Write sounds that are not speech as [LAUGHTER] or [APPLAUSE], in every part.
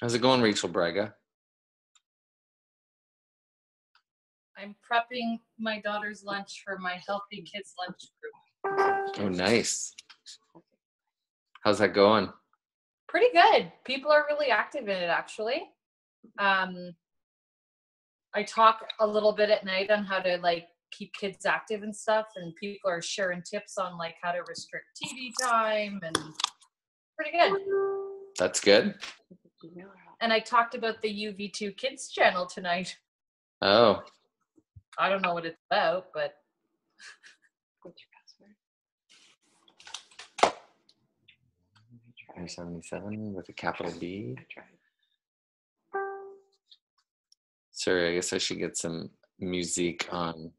How's it going, Rachel Braga? I'm prepping my daughter's lunch for my healthy kids lunch group. Oh, nice. How's that going? Pretty good. People are really active in it actually. Um, I talk a little bit at night on how to like keep kids active and stuff, and people are sharing tips on like how to restrict TV time and pretty good. That's good. And I talked about the YouTube Kids channel tonight. Oh, I don't know what it's about, but What's your password? Air 77 with a capital B. I tried. Sorry, I guess I should get some music on.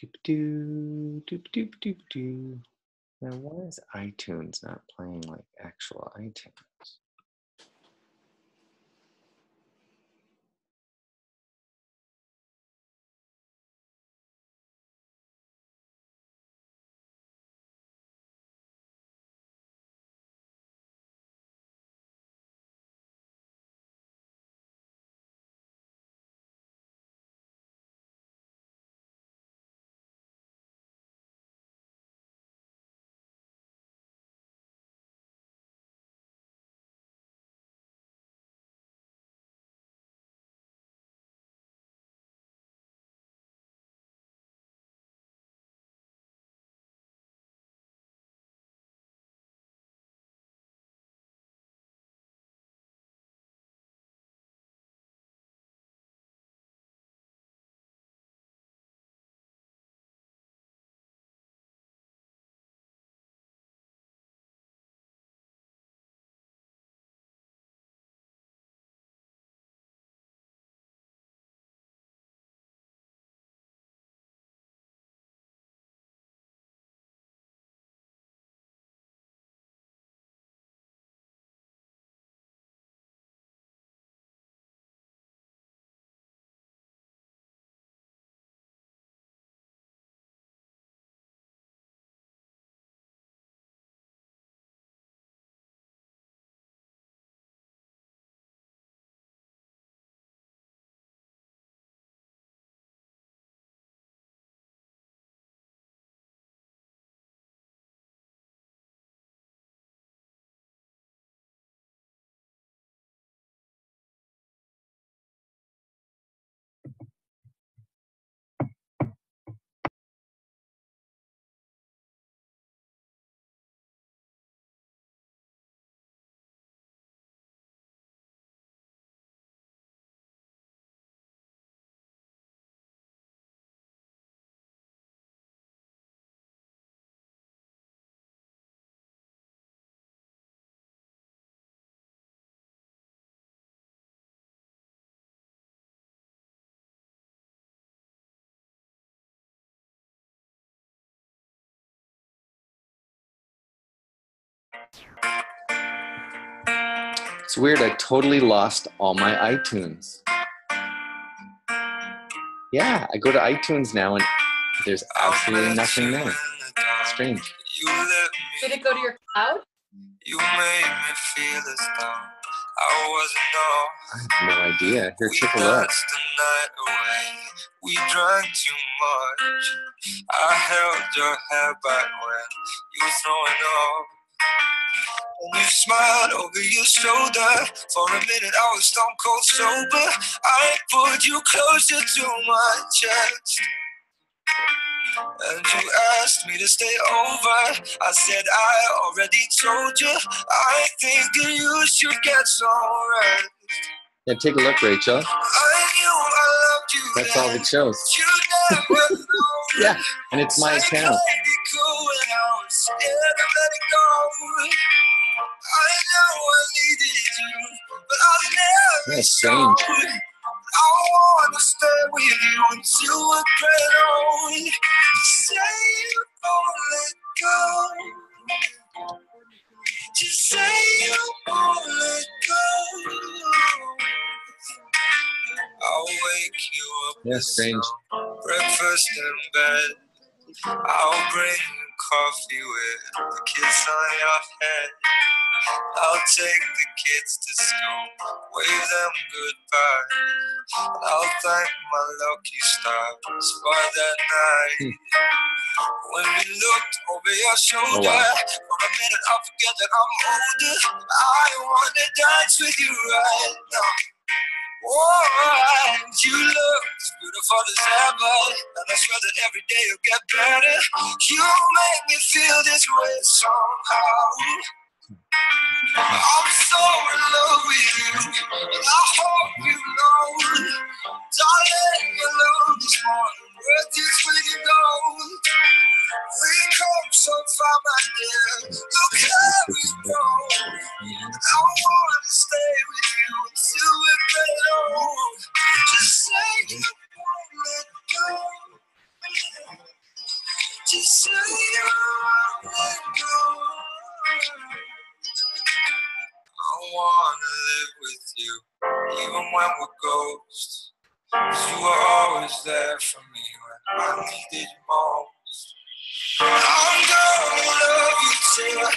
Doop doo, doop doop doop doo. Now, why is iTunes not playing like actual iTunes? It's weird. I totally lost all my iTunes. Yeah, I go to iTunes now and there's absolutely nothing there. Strange. You let did it go to your cloud? You made me feel as though I wasn't all. I have no idea. Here, We take a look. danced the night away. We drank too much. I held your hair back when you were throwing up. And you smiled over your shoulder. For a minute, I was stone cold sober. I pulled you closer to my chest. And you asked me to stay over. I said, I already told you. I think you should get some rest. Yeah, take a look, Rachel. I knew I loved you. That's all it shows. You. [LAUGHS] Yeah, and it's my account. I'd be cool when I was scared of letting go. I know I needed you, but I never Yeah, strange. I wanna stay with you until we're grown. Say you won't let go. Just say you won't let go. I'll wake you up with strange. breakfast in bed. I'll bring coffee with the kiss on your head. I'll take the kids to school, wave them goodbye. And I'll thank my lucky stars for that night. Hmm. When we looked over your oh, shoulder, wow. for a minute I forget that I'm older. I wanna dance with you right now. Oh, and you look as beautiful as ever, and I swear that every day you'll get better. You make me feel this way somehow. I'm so in love with you, and I hope you know, darling, your love is more worth its weight in gold. We come so far, my dear. Look how we go. I wanna stay with you until we get even ghosts. Cause you were always there for me when I needed you most. I'm gonna love you till I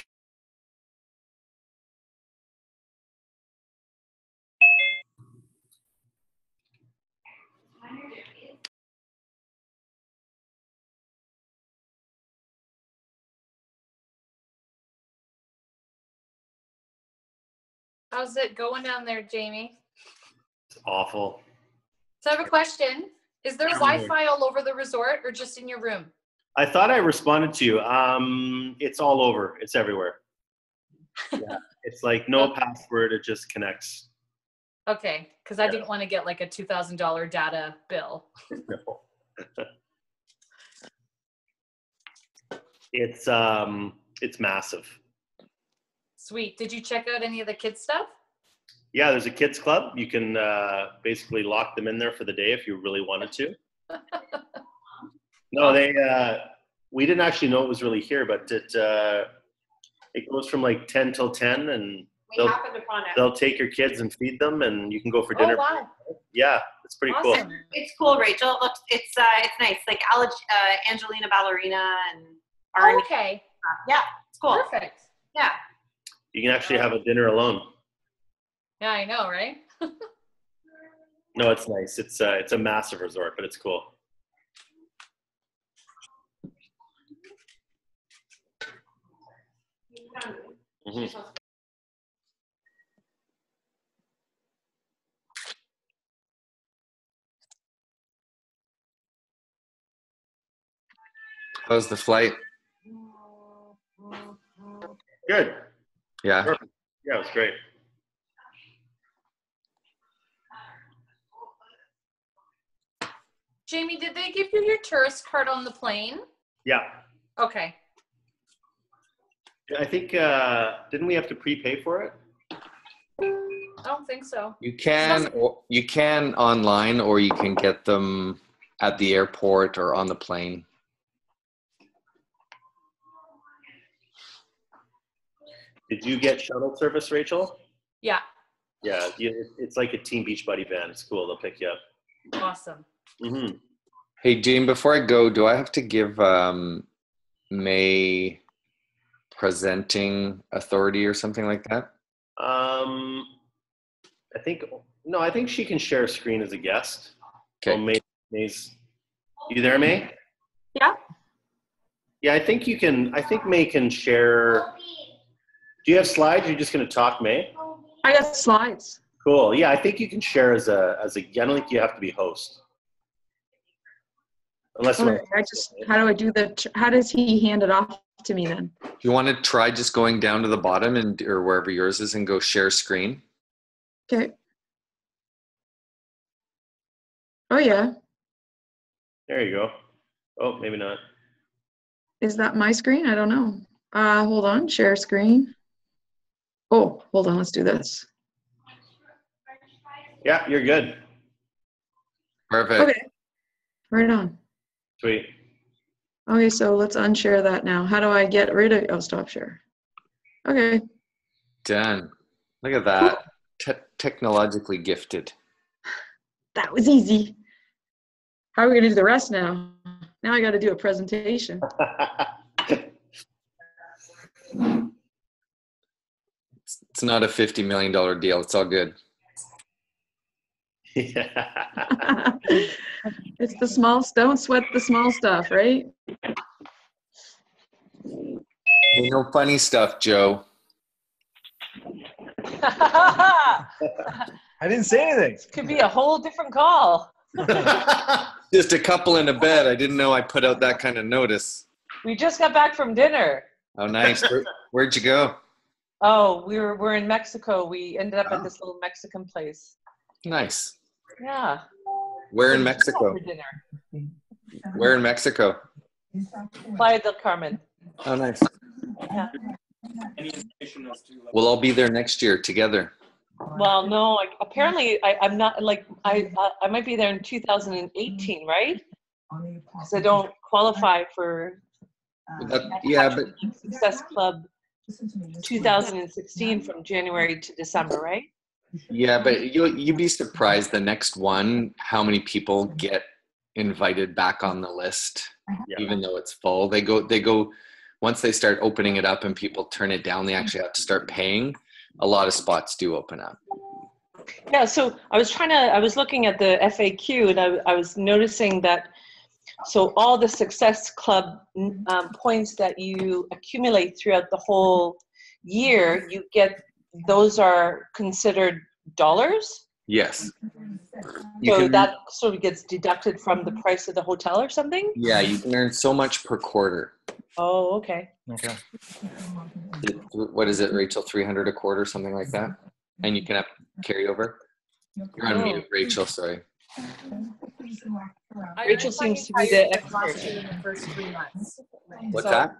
How's it going down there, Jamie? It's awful. So I have a question. Is there Wi-Fi all over the resort or just in your room? I thought I responded to you. Um, it's all over. It's everywhere. [LAUGHS] Yeah, it's like no password. It just connects. Okay, because I didn't want to get like a two thousand dollar data bill. [LAUGHS] It's um, it's massive. Sweet. Did you check out any of the kids stuff? Yeah, there's a kids club. You can uh, basically lock them in there for the day if you really wanted to. No, they. Uh, we didn't actually know it was really here, but it uh, it goes from like ten till ten, and We They'll- happened upon it. they'll take your kids and feed them, and you can go for Oh dinner. wow! Yeah, it's pretty cool. It's cool, Rachel. It looks, it's uh, it's nice. Like Ale- uh, Angelina Ballerina and Oh, okay. Yeah, it's cool. Perfect. Yeah. You can actually have a dinner alone. Yeah, I know, right? [LAUGHS] No, it's nice. It's uh, it's a massive resort, but it's cool. Mm-hmm. How's the flight? Good. Yeah. Yeah, it was great. Jamie, did they give you your tourist card on the plane? Yeah. Okay. I think uh, didn't we have to prepay for it? I don't think so. You can or you can online or you can get them at the airport or on the plane. Did you get shuttle service, Rachel? Yeah. Yeah, it's like a Team Beachbody van. It's cool. They'll pick you up. Awesome. hmm Hey, Dean, before I go, do I have to give um, Mae presenting authority or something like that? Um, I think no. I think she can share a screen as a guest. Okay. Oh, Mae, Mae's. You there, Mae? Yeah. Yeah, I think you can. I think Mae can share. Do you have slides? Or you're just going to talk, Mae? I got slides. Cool. Yeah, I think you can share as a as a. I don't think you have to be host. Unless you Okay, want. I just, how do I do the, how does he hand it off to me then? You want to try just going down to the bottom and or wherever yours is and go share screen? Okay. Oh yeah, There you go. Oh, maybe not. is that my screen? I don't know. Uh, hold on, share screen. Oh, hold on, let's do this. Yeah, you're good. Perfect. Okay, right on. Sweet. Okay, so let's unshare that now. How do I get rid of, oh, stop share. Okay, Done. Look at that. Te- technologically gifted. That was easy. How are we gonna do the rest now? Now I gotta do a presentation. [LAUGHS] It's, it's not a $50 million deal. It's all good. Yeah. [LAUGHS] It's the small, don't sweat the small stuff, right? You know, funny stuff, Joe. [LAUGHS] I didn't say anything. Could be a whole different call. [LAUGHS] Just a couple in a bed. I didn't know I put out that kind of notice. We just got back from dinner. Oh, nice. Where, where'd you go? Oh, we were we're in Mexico. We ended up at oh. this little Mexican place. Nice. Yeah. Where in Mexico? dinner. Where in Mexico? Playa del Carmen. Oh, nice. Yeah. We'll all be there next year together. Well, no, like, apparently I, I'm not like I uh, I might be there in 2018, right? Because I don't qualify for That- yeah, but Success Club 2016 from January to December, right? Yeah, but you you'd be surprised the next one how many people get invited back on the list, Yeah. even though it's full. They go they go once they start opening it up and people turn it down. They actually have to start paying. A lot of spots do open up. Yeah, so I was trying to, I was looking at the FAQ and I, I was noticing that, so all the Success Club um, points that you accumulate throughout the whole year, you get, those are considered dollars? Yes. You So can- that sort of gets deducted from the price of the hotel or something? yeah, you can earn so much per quarter. Oh, okay. Okay. What is it, Rachel? Three hundred a quarter, something like that, and you can have carryover. You're on mute, oh. Rachel. Sorry. I Rachel earned my seems to be entire the trip expert. in the first three months. What's So- that?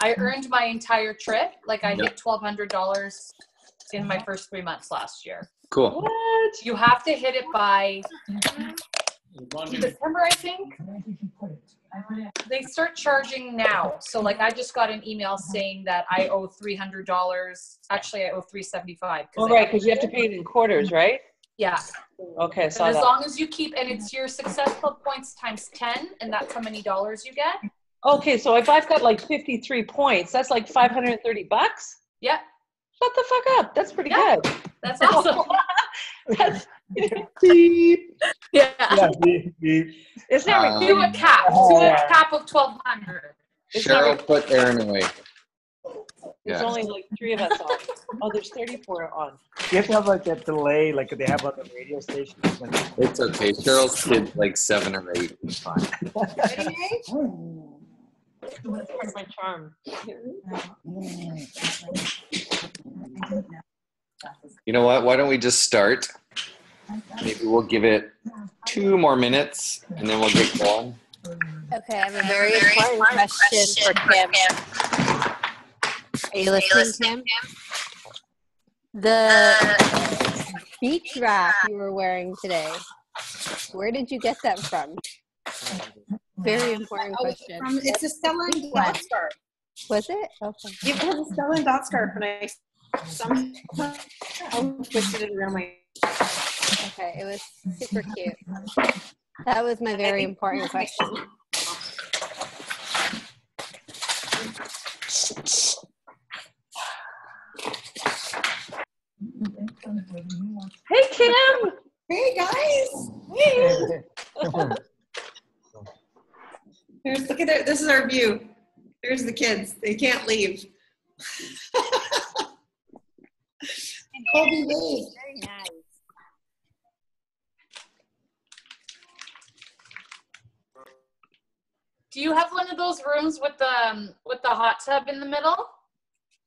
I earned my entire trip. Like I Yep. hit twelve hundred dollars in my first three months last year. Cool. What? You have to hit it by September, I think. They start charging now. So like I just got an email saying that I owe three hundred dollars. Actually, I owe three seventy five. Oh, right, because you have to pay it in quarters, right? Yeah. Okay, so as that. long as you keep, and it's your Success Club points times ten, and that's how many dollars you get. Okay, so if I've got like 53 points, that's like 530 bucks? Yep. Shut the fuck up. That's pretty Yeah. good. That's awesome. [LAUGHS] That's, [LAUGHS] yeah. Yeah, beep, beep. isn't Um, Do a cap. Do a cap of twelve hundred. It's not Cheryl put Aaron away. There's Yeah. only like three of us on. Oh, there's 34 on. You have to have like a delay, like they have on the radio station. It's okay. Cheryl's kid's like seven or eight. It's fine. [LAUGHS] That's part of my charm. You know what? Why don't we just start? Maybe we'll give it two more minutes and then we'll get going. Okay, I have a very important question for Kim. Are you listening, Kim? The beach wrap you were wearing today, where did you get that from? Very important question. from- it's a Stella and Dot scarf. Was it? Okay. It was a Stella and Dot scarf, and I somehow twisted it around my. Okay, it was super cute. That was my very important question. Hey, Kim! Hey guys! Hey. [LAUGHS] Here's look at it. This is our view. Here's the kids. They can't leave. [LAUGHS] Colby Bay. Very nice. Do you have one of those rooms with the um, with the hot tub in the middle?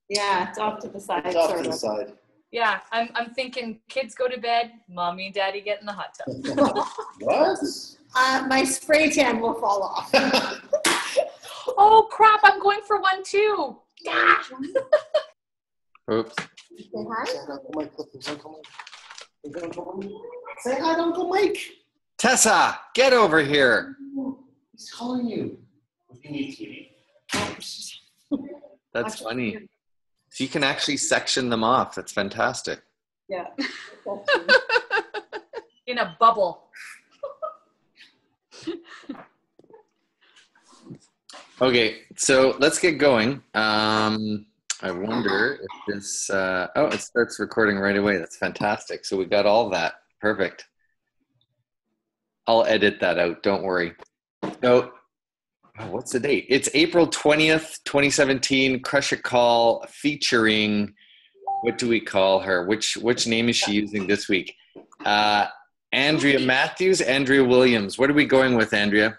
Yeah, it's off to the side. It's off sort to the of. side. Yeah, I'm I'm thinking kids go to bed, mommy and daddy get in the hot tub. [LAUGHS] What? Uh, my spray tan will fall off. [LAUGHS] oh crap! I'm going for one too. Yeah. [LAUGHS] Oops. Say hi. Say hi to Uncle Mike. Tessa, get over here. He's calling you. What do you need, sweetie? [LAUGHS] That's funny. So you can actually section them off. That's fantastic. Yeah. in a bubble. Okay, so let's get going. Um, I wonder if this. Uh, oh, it starts recording right away. That's fantastic. So we got all that. Perfect. I'll edit that out. Don't worry. So, oh, what's the date? It's April twentieth, twenty seventeen. Crush a call featuring. What do we call her? Which which name is she using this week? Uh, Andrea Matthews, Andrea Williams. What are we going with, Andrea?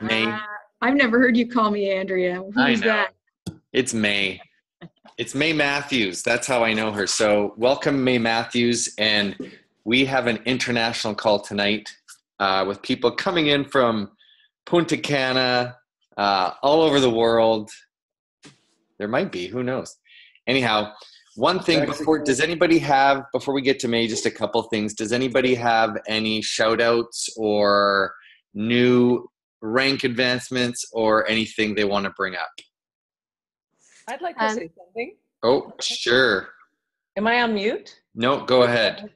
Mae. Uh, I've never heard you call me Andrea. I Who's know. that? It's Mae. It's Mae Matthews. That's how I know her. So, welcome, Mae Matthews. And we have an international call tonight uh, with people coming in from Punta Cana, uh, all over the world. There might be, who knows? Anyhow, one thing before, does anybody have, before we get to Mae, just a couple things. Does anybody have any shout outs or new rank advancements or anything they want to bring up? I'd like to Um, say something. Oh, sure. Am I on mute? No, go ahead.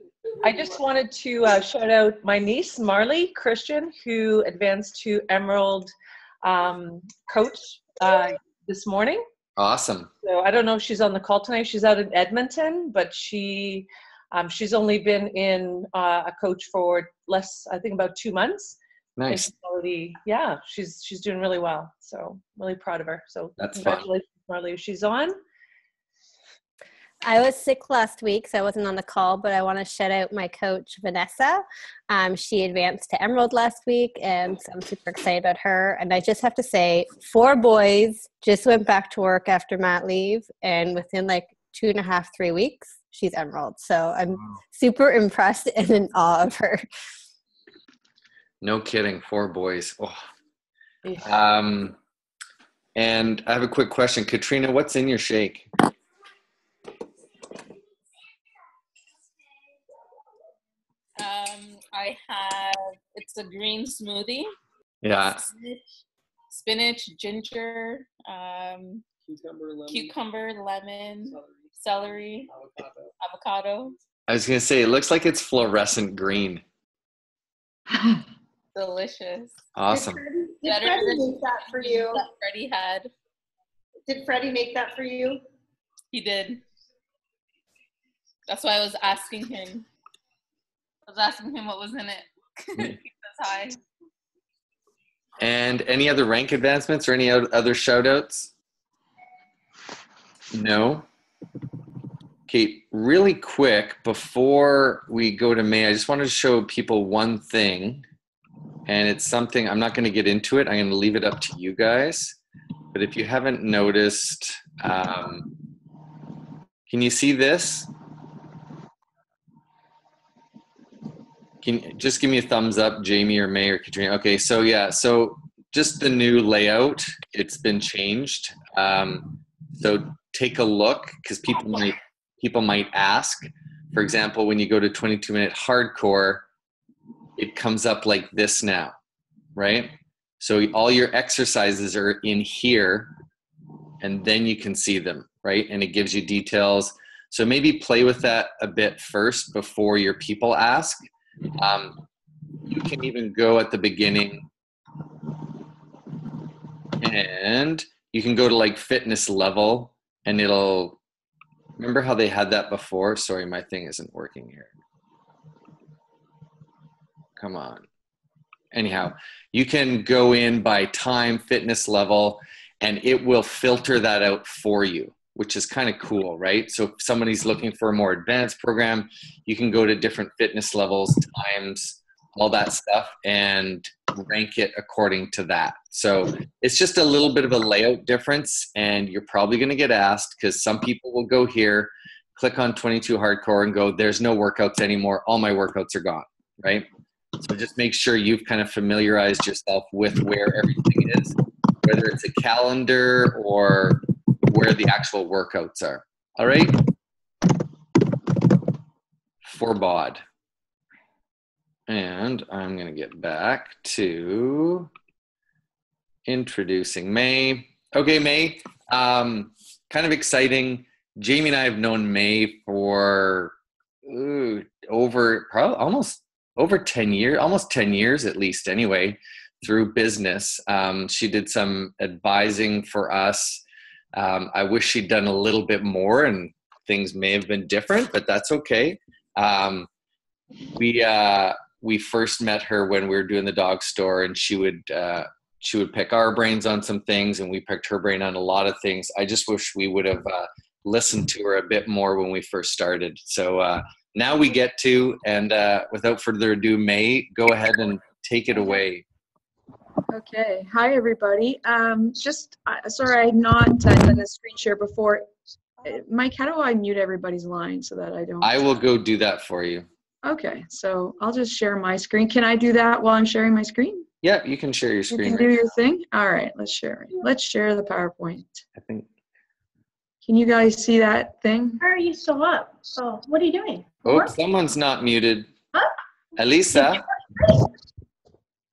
I just wanted to uh, shout out my niece Marley Christian, who advanced to Emerald um, coach uh, this morning. Awesome. So I don't know if she's on the call tonight. She's out in Edmonton, but she um, she's only been in uh, a coach for less, I think, about two months. Nice. she's already, yeah, she's she's doing really well. So really proud of her. So That's fun. congratulations, Marley. She's on. I was sick last week, so I wasn't on the call, but I want to shout out my coach, Vanessa. Um, she advanced to Emerald last week, and so I'm super excited about her. And I just have to say, four boys just went back to work after Matt leave, and within like two and a half, three weeks, she's Emerald. So I'm super impressed and in awe of her. No kidding. Four boys. Oh. Um, and I have a quick question. Katrina, what's in your shake? I have it's a green smoothie. Yeah. Spinach, spinach ginger, um, Cucumber, lemon, cucumber, lemon, celery, celery, avocado. avocado. I was going to say, it looks like it's fluorescent green. [LAUGHS] Delicious. Awesome. Did Better Freddie make that for you? That Freddie had. Did Freddie make that for you? He did. That's why I was asking him. I was asking him what was in it. [LAUGHS] he says hi. And any other rank advancements or any other shout outs? No. Okay, really quick before we go to Mae, I just wanted to show people one thing. And it's something I'm not going to get into it. I'm going to leave it up to you guys. But if you haven't noticed, um, can you see this? Can just give me a thumbs up, Jamie or Mae or Katrina? Okay, so yeah, so just the new layout, it's been changed. Um, so take a look because people might people might ask. For example, when you go to 22 minute hardcore, it comes up like this now, right? So all your exercises are in here, and then you can see them, right? And it gives you details. So maybe play with that a bit first before your people ask. Um, you can even go at the beginning. And you can go to like fitness level and it'll remember how they had that before? Sorry my thing isn't working here. Come on. Anyhow you can go in by time fitness level and it will filter that out for you which is kind of cool right? So if somebody's looking for a more advanced program you can go to different fitness levels times all that stuff and rank it according to that. So it's just a little bit of a layout difference and you're probably going to get asked because some people will go here click on 22 hardcore and go there's no workouts anymore. All my workouts are gone right? So just make sure you've kind of familiarized yourself with where everything is whether it's a calendar or where the actual workouts are all right for bod and i'm going to get back to introducing Mae. Okay, Mae. Um, kind of exciting. Jamie and I have known Mae for ooh, over probably almost over 10 years, almost 10 years at least anyway, through business. Um, she did some advising for us. Um, I wish she'd done a little bit more and things may have been different, but that's okay. Um, we, uh, we first met her when we were doing the dog store and she would, uh, she would pick our brains on some things and we picked her brain on a lot of things. I just wish we would have uh, listened to her a bit more when we first started. So uh, now we get to, and uh, without further ado, Mae, go ahead and take it away. Okay. Hi, everybody. Um, just uh, sorry, I had not done the screen share before. Uh, Mike, how do I mute everybody's line so that I don't? I will go do that for you. Okay, so I'll just share my screen. Can I do that while I'm sharing my screen? Yeah, you can share your You screen. can do right your thing. All right, let's share it. Let's share the PowerPoint. I think Can you guys see that thing? How are you still up? Oh, what are you doing? Oh, someone's not muted. Huh? Elisa,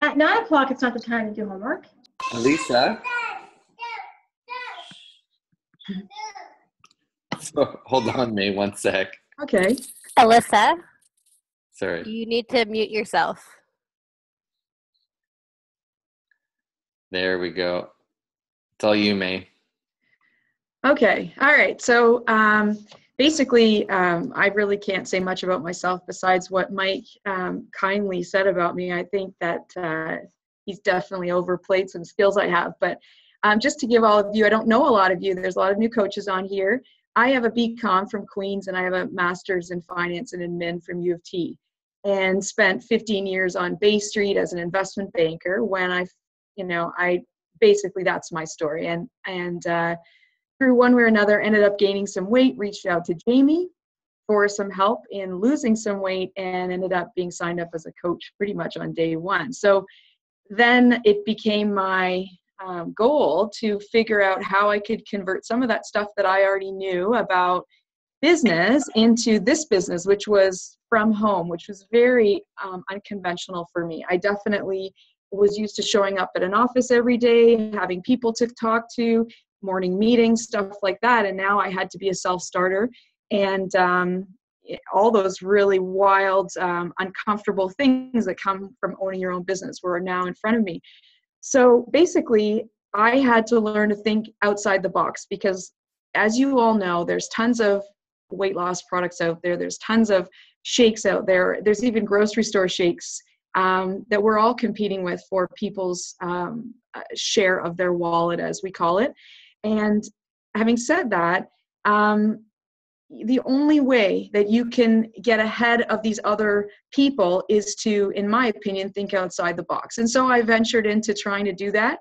At nine o'clock, it's not the time to do homework. Elisa. So, [LAUGHS] hold on, Mae, one sec. Okay. Alyssa, Sorry. you need to mute yourself. There we go. It's all you, Mae. Okay. All right. So um, basically, um, I really can't say much about myself besides what Mike um, kindly said about me. I think that uh, he's definitely overplayed some skills I have. But um, just to give all of you, I don't know a lot of you. There's a lot of new coaches on here. I have a BCom from Queens, and I have a master's in finance and admin from U of T, and spent 15 years on Bay Street as an investment banker. When I, you know, I basically that's my story, and and uh, through one way or another, ended up gaining some weight. Reached out to Jamie for some help in losing some weight, and ended up being signed up as a coach pretty much on day one. So then it became my um, goal to figure out how I could convert some of that stuff that I already knew about business into this business, which was from home, which was very um, unconventional for me. I definitely was used to showing up at an office every day, having people to talk to, morning meetings, stuff like that. And now I had to be a self starter. And um, all those really wild, um, uncomfortable things that come from owning your own business were now in front of me. So basically, I had to learn to think outside the box because, as you all know, there's tons of weight loss products out there. There's tons of shakes out there. There's even grocery store shakes um, that we're all competing with for people's um, uh, share of their wallet, as we call it. And having said that, um, the only way that you can get ahead of these other people is to, in my opinion, think outside the box. And so I ventured into trying to do that.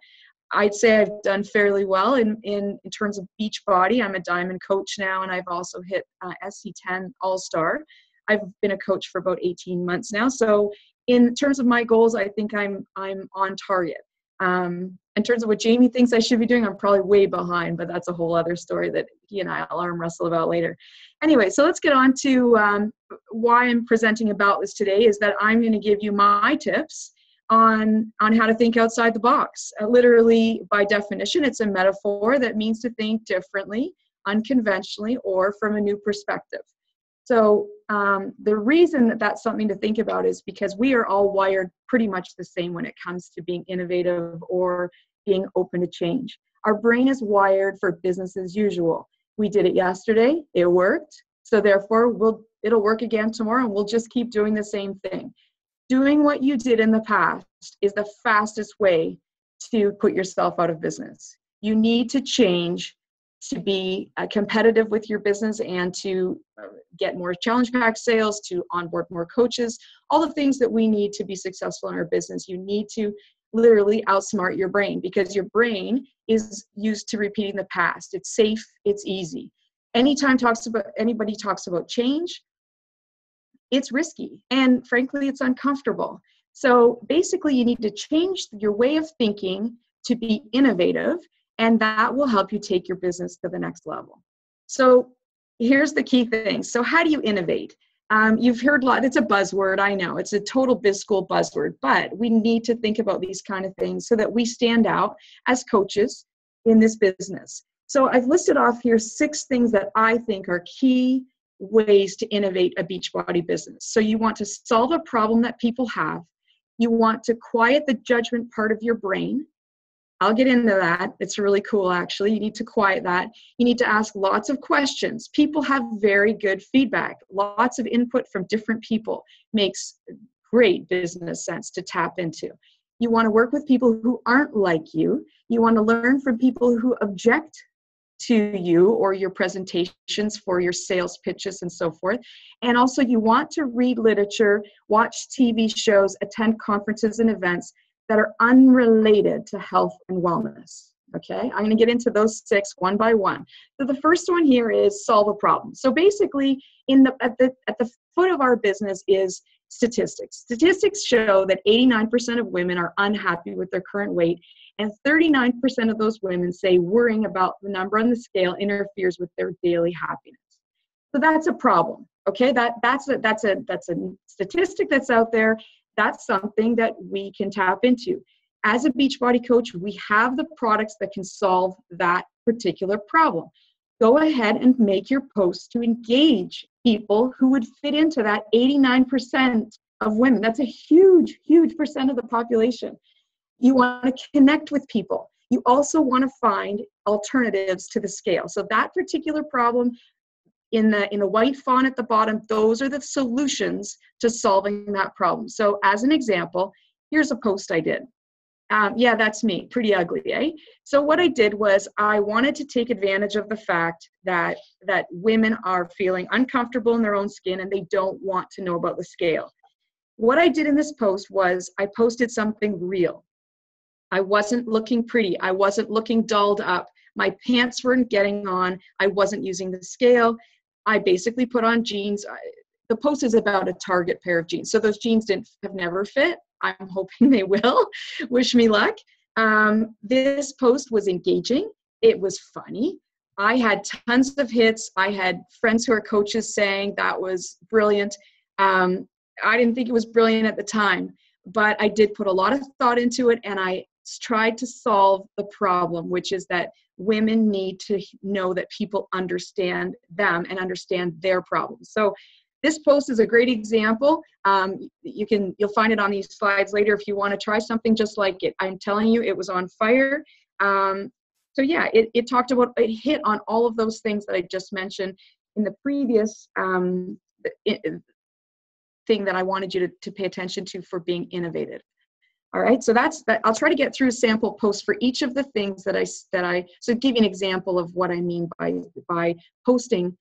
I'd say I've done fairly well in, in, in terms of Beachbody. I'm a diamond coach now, and I've also hit uh, SC10 All Star. I've been a coach for about 18 months now. So, in terms of my goals, I think I'm I'm on target. Um, in terms of what Jamie thinks I should be doing, I'm probably way behind, but that's a whole other story that he and I'll arm wrestle about later. Anyway, so let's get on to um, why I'm presenting about this today is that I'm going to give you my tips on on how to think outside the box. Uh, literally, by definition, it's a metaphor that means to think differently, unconventionally, or from a new perspective. So um, the reason that that's something to think about is because we are all wired pretty much the same when it comes to being innovative or being open to change. Our brain is wired for business as usual. We did it yesterday, it worked, so therefore we'll it'll work again tomorrow and we'll just keep doing the same thing. Doing what you did in the past is the fastest way to put yourself out of business. You need to change to be uh, competitive with your business and to uh, get more challenge pack sales, to onboard more coaches, all the things that we need to be successful in our business. You need to literally outsmart your brain because your brain is used to repeating the past. It's safe, it's easy. Anytime talks about anybody talks about change, it's risky and frankly it's uncomfortable. So basically you need to change your way of thinking to be innovative and that will help you take your business to the next level. So here's the key thing. So how do you innovate? Um, you've heard a lot, it's a buzzword, I know, it's a total biz school buzzword, but we need to think about these kind of things so that we stand out as coaches in this business. So I've listed off here six things that I think are key ways to innovate a Beachbody business. So you want to solve a problem that people have. You want to quiet the judgment part of your brain. I'll get into that. It's really cool, actually. You need to quiet that. You need to ask lots of questions. People have very good feedback. Lots of input from different people makes great business sense to tap into. You want to work with people who aren't like you. You want to learn from people who object to you or your presentations for your sales pitches and so forth. And also, you want to read literature, watch TV shows, attend conferences and events that are unrelated to health and wellness. Okay, I'm going to get into those six one by one. So the first one here is solve a problem. So basically, in the at the at the foot of our business is statistics. Statistics show that 89% of women are unhappy with their current weight and 39% of those women say worrying about the number on the scale interferes with their daily happiness. So that's a problem. Okay, that that's a that's a that's a statistic that's out there. That's something that we can tap into. As a Beachbody coach, we have the products that can solve that particular problem. Go ahead and make your posts to engage people who would fit into that 89% of women. That's a huge, huge percent of the population. You want to connect with people. You also want to find alternatives to the scale. So that particular problem in the in the white font at the bottom, those are the solutions to solving that problem. So as an example, here's a post I did. Um, yeah, that's me. Pretty ugly, eh? So what I did was I wanted to take advantage of the fact that that women are feeling uncomfortable in their own skin and they don't want to know about the scale. What I did in this post was I posted something real. I wasn't looking pretty. I wasn't looking dolled up. My pants weren't getting on. I wasn't using the scale. I basically put on jeans. The post is about a Target pair of jeans. So those jeans didn't have never fit. I'm hoping [LAUGHS] they will. Wish me luck. Um, this post was engaging. It was funny. I had tons of hits. I had friends who are coaches saying that was brilliant. Um, I didn't think it was brilliant at the time, but I did put a lot of thought into it and I tried to solve the problem, which is that women need to know that people understand them and understand their problems. So this post is a great example. Um, you can you'll find it on these slides later if you want to try something just like it. I'm telling you, it was on fire. Um, so yeah, it, it talked about it hit on all of those things that I just mentioned in the previous um, thing that I wanted you to, to pay attention to for being innovative. All right, so that's that. I'll try to get through sample post for each of the things that I that I. So give you an example of what I mean by by posting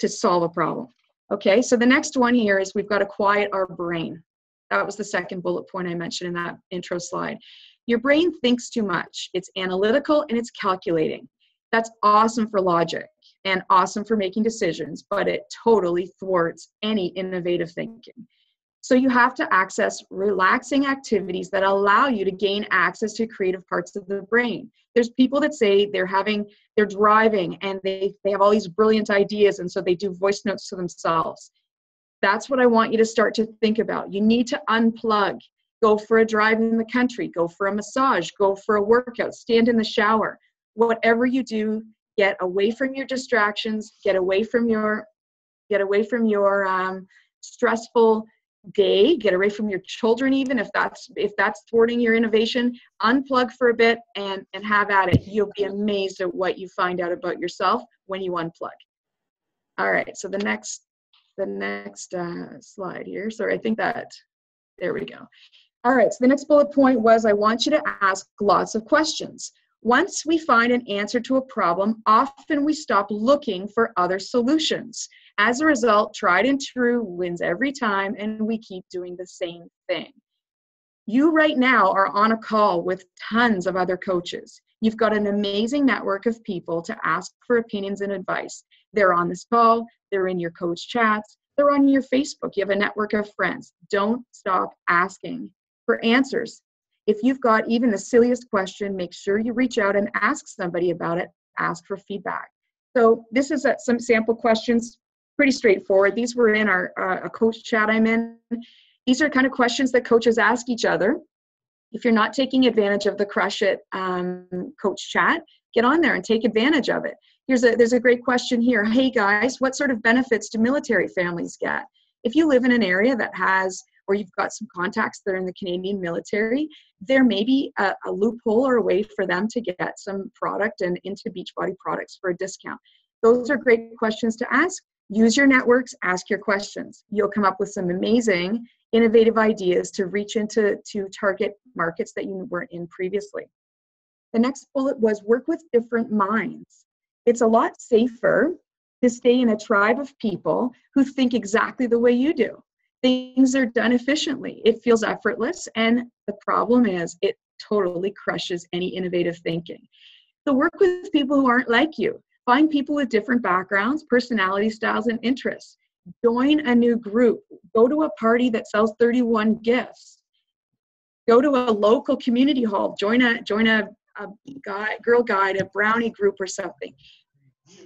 to solve a problem. Okay, so the next one here is we've got to quiet our brain. That was the second bullet point I mentioned in that intro slide. Your brain thinks too much. It's analytical and it's calculating. That's awesome for logic and awesome for making decisions, but it totally thwarts any innovative thinking. So you have to access relaxing activities that allow you to gain access to creative parts of the brain. There's people that say they're having, they're driving and they, they have all these brilliant ideas and so they do voice notes to themselves. That's what I want you to start to think about. You need to unplug. Go for a drive in the country, go for a massage, go for a workout, stand in the shower. Whatever you do, get away from your distractions, get away from your get away from your um, stressful day get away from your children even if that's if that's thwarting your innovation unplug for a bit and and have at it. You'll be amazed at what you find out about yourself when you unplug. All right so the next the next uh, slide here. Sorry i think that there we go. All right so the next bullet point was i want you to ask lots of questions. Once we find an answer to a problem often we stop looking for other solutions as a result, tried and true wins every time, and we keep doing the same thing. You right now are on a call with tons of other coaches. You've got an amazing network of people to ask for opinions and advice. They're on this call, they're in your coach chats, they're on your Facebook. You have a network of friends. Don't stop asking for answers. If you've got even the silliest question, make sure you reach out and ask somebody about it. Ask for feedback. So, this is some sample questions pretty straightforward. These were in our uh, a coach chat I'm in. These are kind of questions that coaches ask each other. If you're not taking advantage of the Crush It um, coach chat, get on there and take advantage of it. Here's a there's a great question here. Hey guys, what sort of benefits do military families get? If you live in an area that has or you've got some contacts that are in the Canadian military, there may be a, a loophole or a way for them to get some product and into Beachbody products for a discount. Those are great questions to ask. Use your networks, ask your questions. You'll come up with some amazing, innovative ideas to reach into to target markets that you weren't in previously. The next bullet was work with different minds. It's a lot safer to stay in a tribe of people who think exactly the way you do. Things are done efficiently. It feels effortless, and the problem is it totally crushes any innovative thinking. So work with people who aren't like you. Find people with different backgrounds, personality styles, and interests. Join a new group. Go to a party that sells 31 gifts. Go to a local community hall. Join a join a, a guy, girl guide, a brownie group, or something.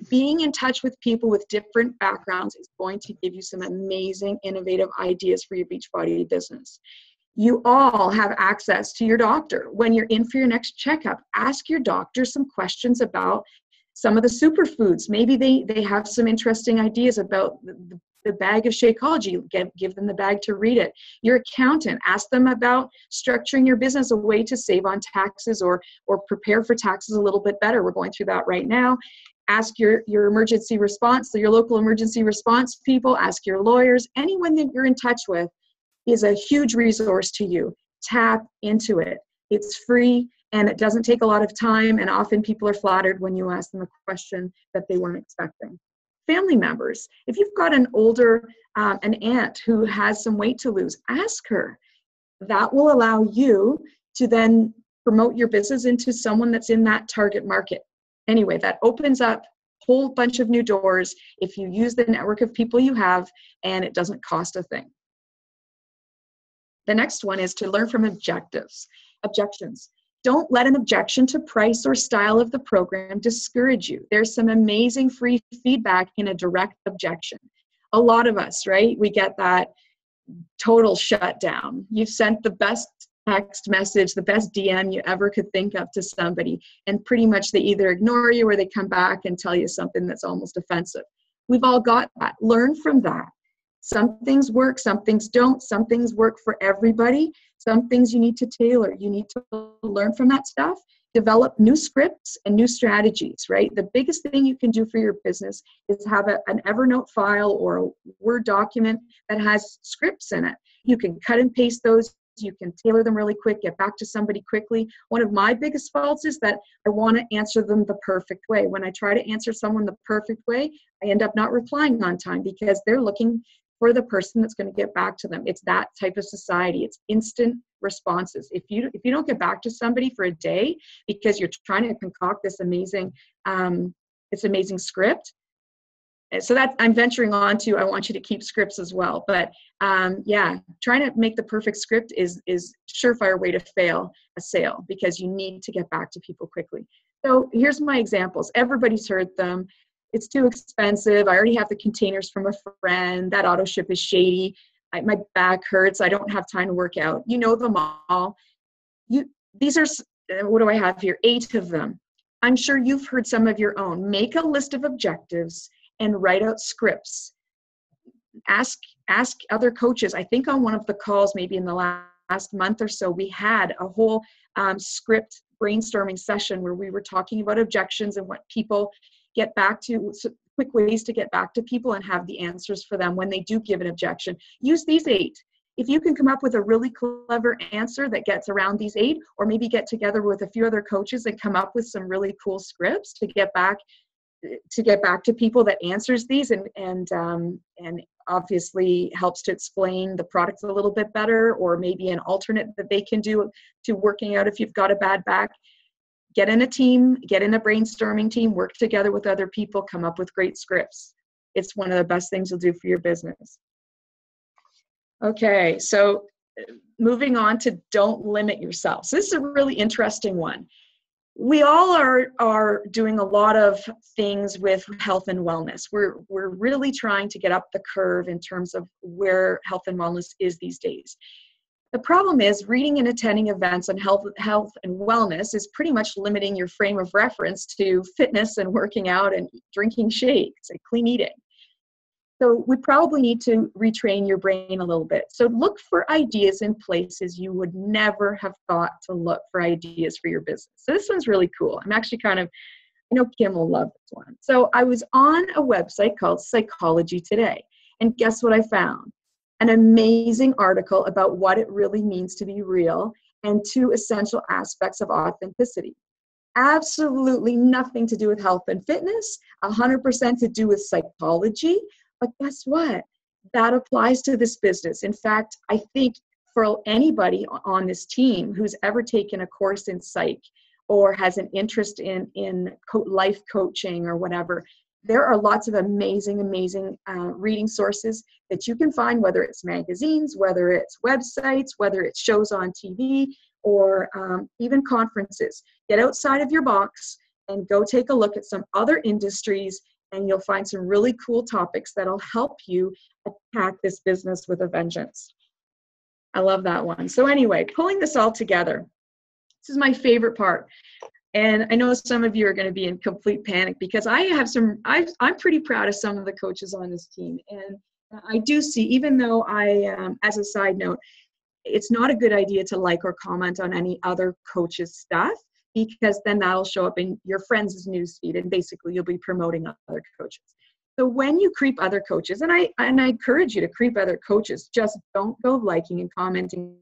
Being in touch with people with different backgrounds is going to give you some amazing, innovative ideas for your Beachbody business you all have access to your doctor. When you're in for your next checkup, ask your doctor some questions about some of the superfoods. Maybe they, they have some interesting ideas about the, the bag of Shakeology. Give, give them the bag to read it. Your accountant, ask them about structuring your business a way to save on taxes or, or prepare for taxes a little bit better. We're going through that right now. Ask your, your emergency response, so your local emergency response people, ask your lawyers, anyone that you're in touch with is a huge resource to you. Tap into it. It's free and it doesn't take a lot of time and often people are flattered when you ask them a question that they weren't expecting. Family members if you've got an older um, an aunt who has some weight to lose ask her. That will allow you to then promote your business into someone that's in that target market. Anyway that opens up a whole bunch of new doors if you use the network of people you have and it doesn't cost a thing. The next one is to learn from objectives objections don't let an objection to price or style of the program discourage you. There's some amazing free feedback in a direct objection. A lot of us, right? We get that total shutdown. You've sent the best text message, the best DM you ever could think of to somebody, and pretty much they either ignore you or they come back and tell you something that's almost offensive. We've all got that. Learn from that. Some things work, some things don't, some things work for everybody. Some things you need to tailor. You need to learn from that stuff, develop new scripts and new strategies, right? The biggest thing you can do for your business is have a, an Evernote file or a Word document that has scripts in it. You can cut and paste those you can tailor them really quick get back to somebody quickly one of my biggest faults is that i want to answer them the perfect way when i try to answer someone the perfect way i end up not replying on time because they're looking for the person that's going to get back to them. It's that type of society. It's instant responses. If you if you don't get back to somebody for a day because you're trying to concoct this amazing um, this amazing script so that i'm venturing on to i want you to keep scripts as well. But um, yeah trying to make the perfect script is is surefire way to fail a sale because you need to get back to people quickly. So here's my examples. Everybody's heard them it's too expensive. I already have the containers from a friend. That auto ship is shady. I, my back hurts. I don't have time to work out. You know them all. You these are uh, what do I have here? Eight of them. I'm sure you've heard some of your own. Make a list of objectives and write out scripts. Ask ask other coaches. I think on one of the calls, maybe in the last month or so, we had a whole um, script brainstorming session where we were talking about objections and what people get back to quick ways to get back to people and have the answers for them when they do give an objection. Use these eight. If you can come up with a really clever answer that gets around these eight, or maybe get together with a few other coaches and come up with some really cool scripts to get back to get back to people that answers these and and um, and obviously helps to explain the product a little bit better or maybe an alternate that they can do to working out if you've got a bad back get in a team, get in a brainstorming team, work together with other people, come up with great scripts. It's one of the best things you'll do for your business. Okay, so moving on to don't limit yourself. So this is a really interesting one. We all are are doing a lot of things with health and wellness. We're we're really trying to get up the curve in terms of where health and wellness is these days. The problem is reading and attending events on health, health and wellness is pretty much limiting your frame of reference to fitness and working out and drinking shakes and clean eating. So we probably need to retrain your brain a little bit. So look for ideas in places you would never have thought to look for ideas for your business. So this one's really cool. I'm actually kind of, I know Kim will love this one. So I was on a website called Psychology Today. And guess what I found? An amazing article about what it really means to be real and two essential aspects of authenticity. Absolutely nothing to do with health and fitness, 100% to do with psychology, but guess what? That applies to this business. In fact, I think for anybody on this team who's ever taken a course in psych or has an interest in in life coaching or whatever, there are lots of amazing, amazing uh, reading sources that you can find, whether it's magazines, whether it's websites, whether it's shows on TV, or um, even conferences. Get outside of your box and go take a look at some other industries and you'll find some really cool topics that'll help you attack this business with a vengeance. I love that one. So, anyway, pulling this all together, this is my favorite part. And I know some of you are going to be in complete panic because I have some, I, I'm pretty proud of some of the coaches on this team. And I do see, even though I, um, as a side note, it's not a good idea to like or comment on any other coach's stuff because then that'll show up in your friends' newsfeed and basically you'll be promoting other coaches. So when you creep other coaches, and I and I encourage you to creep other coaches, just don't go liking and commenting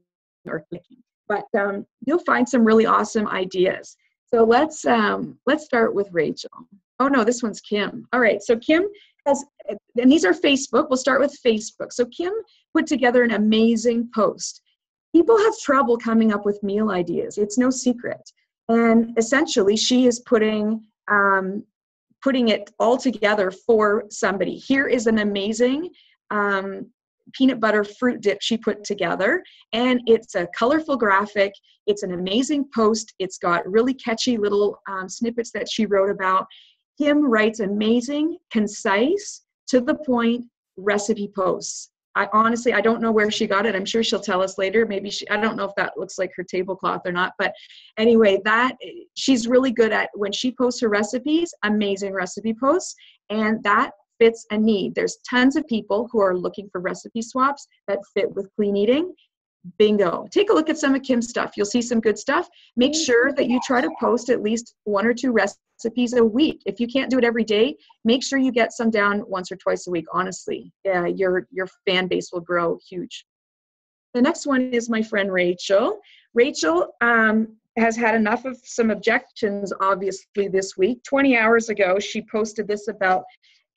or clicking. But um, you'll find some really awesome ideas. So let's um, let's start with Rachel. Oh no, this one's Kim. All right, so Kim has, and these are Facebook. We'll start with Facebook. So Kim put together an amazing post. People have trouble coming up with meal ideas. It's no secret and essentially she is putting um, putting it all together for somebody here is an amazing um, peanut butter fruit dip she put together and it's a colorful graphic it's an amazing post it's got really catchy little um, snippets that she wrote about kim writes amazing concise to the point recipe posts I honestly I don't know where she got it. I'm sure she'll tell us later. Maybe she I don't know if that looks like her tablecloth or not. But anyway, that she's really good at when she posts her recipes, amazing recipe posts, and that fits a need. There's tons of people who are looking for recipe swaps that fit with clean eating. Bingo. Take a look at some of Kim's stuff. You'll see some good stuff. Make sure that you try to post at least one or two recipes a week. If you can't do it every day, make sure you get some down once or twice a week. Honestly, uh, your your fan base will grow huge. The next one is my friend Rachel. Rachel um, has had enough of some objections, obviously, this week. 20 hours ago, she posted this about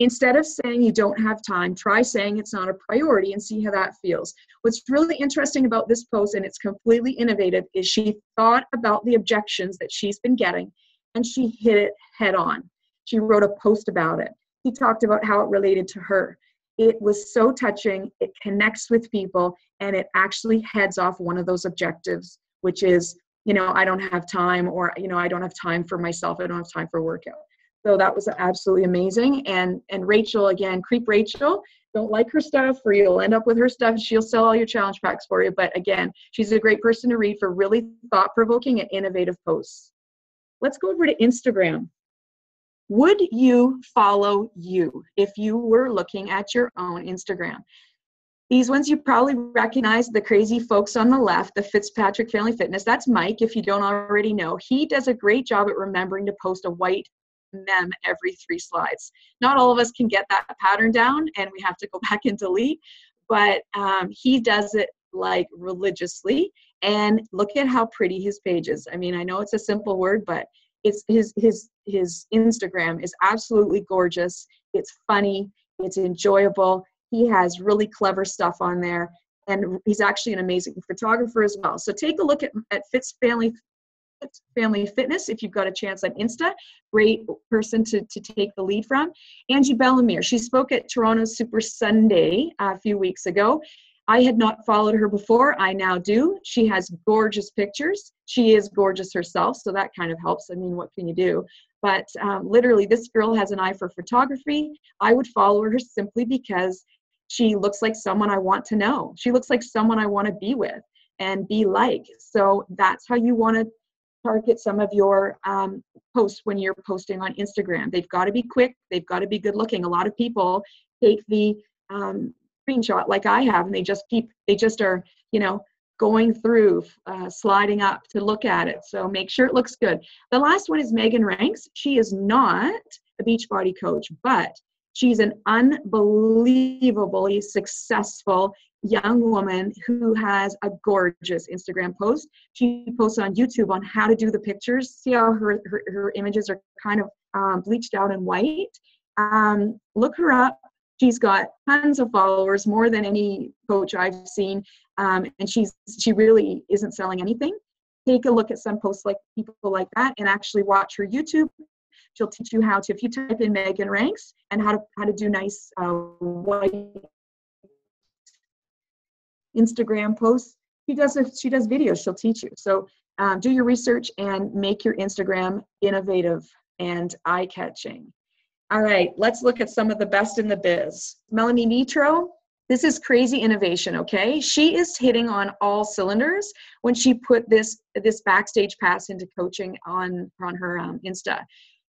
Instead of saying you don't have time, try saying it's not a priority and see how that feels. What's really interesting about this post, and it's completely innovative, is she thought about the objections that she's been getting and she hit it head on. She wrote a post about it. He talked about how it related to her. It was so touching, it connects with people, and it actually heads off one of those objectives, which is, you know, I don't have time, or, you know, I don't have time for myself, I don't have time for workout. So that was absolutely amazing. And and Rachel again, creep Rachel. Don't like her stuff, or you'll end up with her stuff. She'll sell all your challenge packs for you. But again, she's a great person to read for really thought-provoking and innovative posts. Let's go over to Instagram. Would you follow you if you were looking at your own Instagram? These ones you probably recognize the crazy folks on the left, the Fitzpatrick Family Fitness. That's Mike, if you don't already know. He does a great job at remembering to post a white mem every three slides. Not all of us can get that pattern down and we have to go [LAUGHS] back and delete, but um, he does it like religiously. And look at how pretty his page is. I mean, I know it's a simple word, but it's his his his Instagram is absolutely gorgeous. It's funny, it's enjoyable. He has really clever stuff on there and he's actually an amazing photographer as well. So take a look at, at Fitz Family Family Fitness, if you've got a chance on Insta, great person to, to take the lead from. Angie Bellemere, she spoke at Toronto Super Sunday a few weeks ago. I had not followed her before. I now do. She has gorgeous pictures. She is gorgeous herself, so that kind of helps. I mean, what can you do? But um, literally, this girl has an eye for photography. I would follow her simply because she looks like someone I want to know. She looks like someone I want to be with. and be like. So that's how you want to target some of your um, posts when you're posting on Instagram. They've got to be quick, they've got to be good looking. A lot of people take the um, screenshot like I have and they just keep, they just are, you know, going through, uh, sliding up to look at it. So make sure it looks good. The last one is Megan Rienks. She is not a Beachbody coach, but she's an unbelievably successful young woman who has a gorgeous Instagram post. She posts on YouTube on how to do the pictures. See how her, her, her images are kind of um, bleached out and white. Um, look her up. She's got tons of followers, more than any coach I've seen, um, and she's she really isn't selling anything. Take a look at some posts like people like that, and actually watch her YouTube. She'll teach you how to. If you type in Megan Rienks and how to how to do nice uh, white Instagram posts, she does a, she does videos. She'll teach you. So um, do your research and make your Instagram innovative and eye catching. All right, let's look at some of the best in the biz. Melanie Mitro, this is crazy innovation, okay? She is hitting on all cylinders when she put this this backstage pass into coaching on on her um, Insta.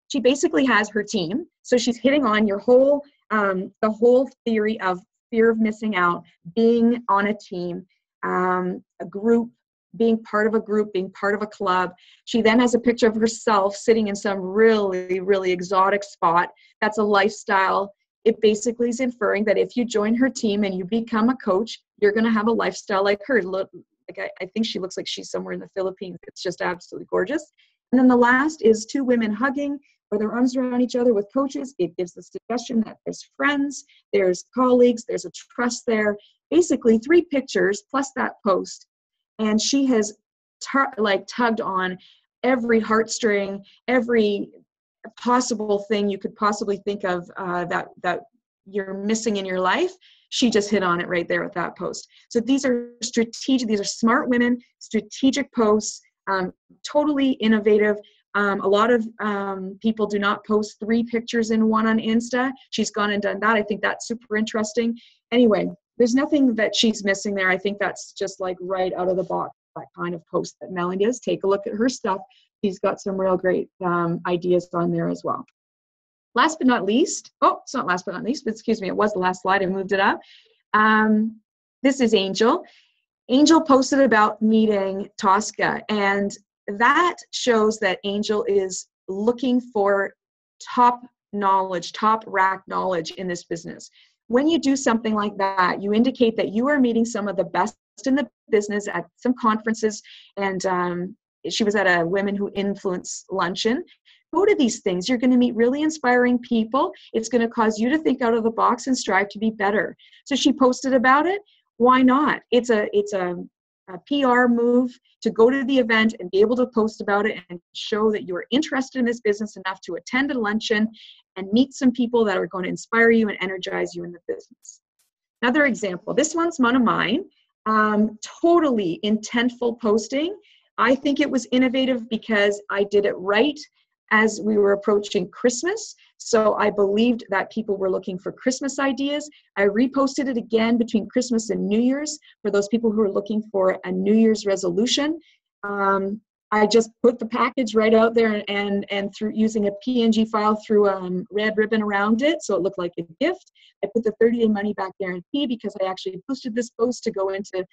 She basically has her team, so she's hitting on your whole um, the whole theory of fear of missing out, being on a team, um, a group, being part of a group, being part of a club. She then has a picture of herself sitting in some really, really exotic spot. That's a lifestyle. It basically is inferring that if you join her team and you become a coach, you're going to have a lifestyle like her. Look, like I, I think she looks like she's somewhere in the Philippines. It's just absolutely gorgeous. And then the last is two women hugging or their arms around each other with coaches. It gives the suggestion that there's friends, there's colleagues, there's a trust there. Basically, three pictures plus that post and she has like tugged on every heartstring, every possible thing you could possibly think of uh, that that you're missing in your life. She just hit on it right there with that post. So these are strategic. These are smart women, strategic posts, um, totally innovative. Um, a lot of um, people do not post three pictures in one on Insta. She's gone and done that. I think that's super interesting. Anyway, there's nothing that she's missing there. I think that's just like right out of the box, that kind of post that Melanie does. Take a look at her stuff. She's got some real great um, ideas on there as well. Last but not least, oh, it's not last but not least, but excuse me, it was the last slide. I moved it up. Um, this is Angel. Angel posted about meeting Tosca, and that shows that Angel is looking for top knowledge, top rack knowledge in this business when you do something like that, you indicate that you are meeting some of the best in the business at some conferences. And um, she was at a Women Who Influence luncheon. Go to these things. You're going to meet really inspiring people. It's going to cause you to think out of the box and strive to be better. So she posted about it. Why not? It's a it's a a PR move to go to the event and be able to post about it and show that you are interested in this business enough to attend a luncheon and meet some people that are going to inspire you and energize you in the business. Another example, this one's one of mine, um, totally intentful posting. I think it was innovative because I did it right as we were approaching Christmas. So I believed that people were looking for Christmas ideas. I reposted it again between Christmas and New Year's for those people who are looking for a New Year's resolution. Um, I just put the package right out there and and through using a PNG file through um, red ribbon around it, so it looked like a gift. I put the 30-day money-back guarantee because I actually posted this post to go into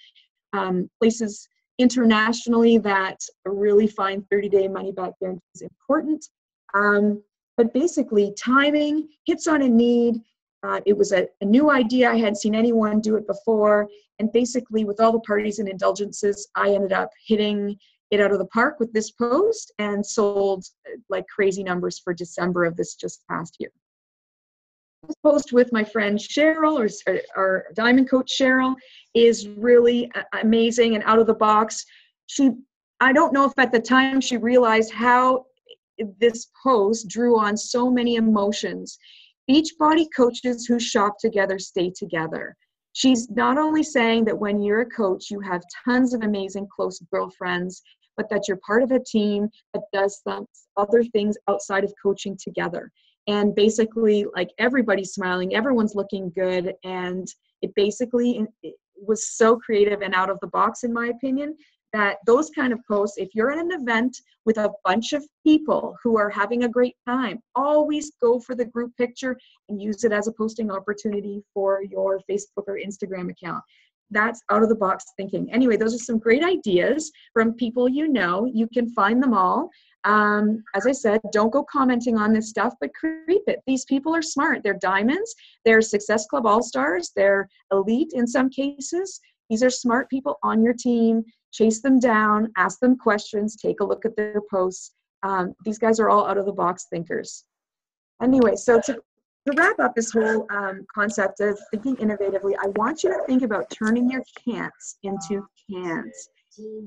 um, places internationally that really find 30 day money back guarantees important. Um, but basically, timing hits on a need. Uh, it was a, a, new idea. I hadn't seen anyone do it before. And basically, with all the parties and indulgences, I ended up hitting it out of the park with this post and sold uh, like crazy numbers for December of this just past year this post with my friend Cheryl or, or Diamond Coach Cheryl is really amazing and out of the box. She, I don't know if at the time she realized how this post drew on so many emotions. Beachbody coaches who shop together stay together. She's not only saying that when you're a coach, you have tons of amazing close girlfriends, but that you're part of a team that does some other things outside of coaching together and basically like everybody's smiling everyone's looking good and it basically was so creative and out of the box, in my opinion, that those kind of posts, if you're at an event with a bunch of people who are having a great time, always go for the group picture and use it as a posting opportunity for your Facebook or Instagram account. That's out of the box thinking. Anyway, those are some great ideas from people you know. You can find them all. Um, as I said, don't go commenting on this stuff, but creep it. These people are smart. They're diamonds. They're Success Club All Stars. They're elite in some cases. These are smart people on your team. Chase them down, ask them questions, take a look at their posts. Um, these guys are all out of the box thinkers. Anyway, so to, to wrap up this whole um, concept of thinking innovatively, I want you to think about turning your can'ts into cans.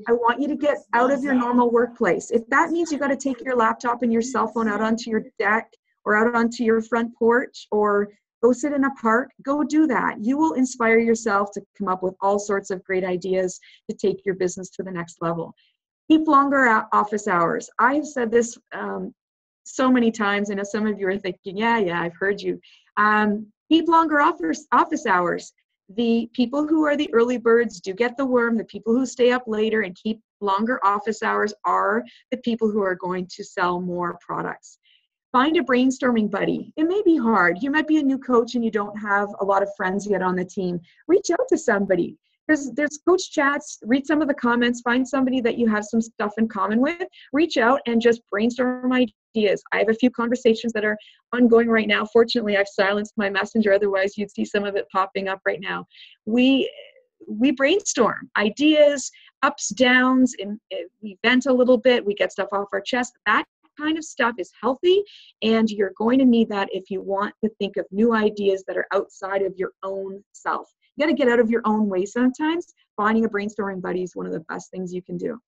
I want you to get out of your normal workplace. If that means you got to take your laptop and your cell phone out onto your deck or out onto your front porch or go sit in a park, go do that. You will inspire yourself to come up with all sorts of great ideas to take your business to the next level. Keep longer office hours. I've said this um, so many times. I know some of you are thinking, yeah, yeah, I've heard you. Um, keep longer office, office hours. The people who are the early birds do get the worm. The people who stay up later and keep longer office hours are the people who are going to sell more products find a brainstorming buddy. It may be hard. You might be a new coach and you don't have a lot of friends yet on the team. Reach out to somebody. There's, there's coach chats, read some of the comments, find somebody that you have some stuff in common with, reach out and just brainstorm ideas. I have a few conversations that are ongoing right now. Fortunately, I've silenced my messenger, otherwise, you'd see some of it popping up right now. We we brainstorm ideas, ups, downs, and we vent a little bit, we get stuff off our chest. That kind of stuff is healthy and you're going to need that if you want to think of new ideas that are outside of your own self. You got to get out of your own way sometimes. Finding a brainstorming buddy is one of the best things you can do.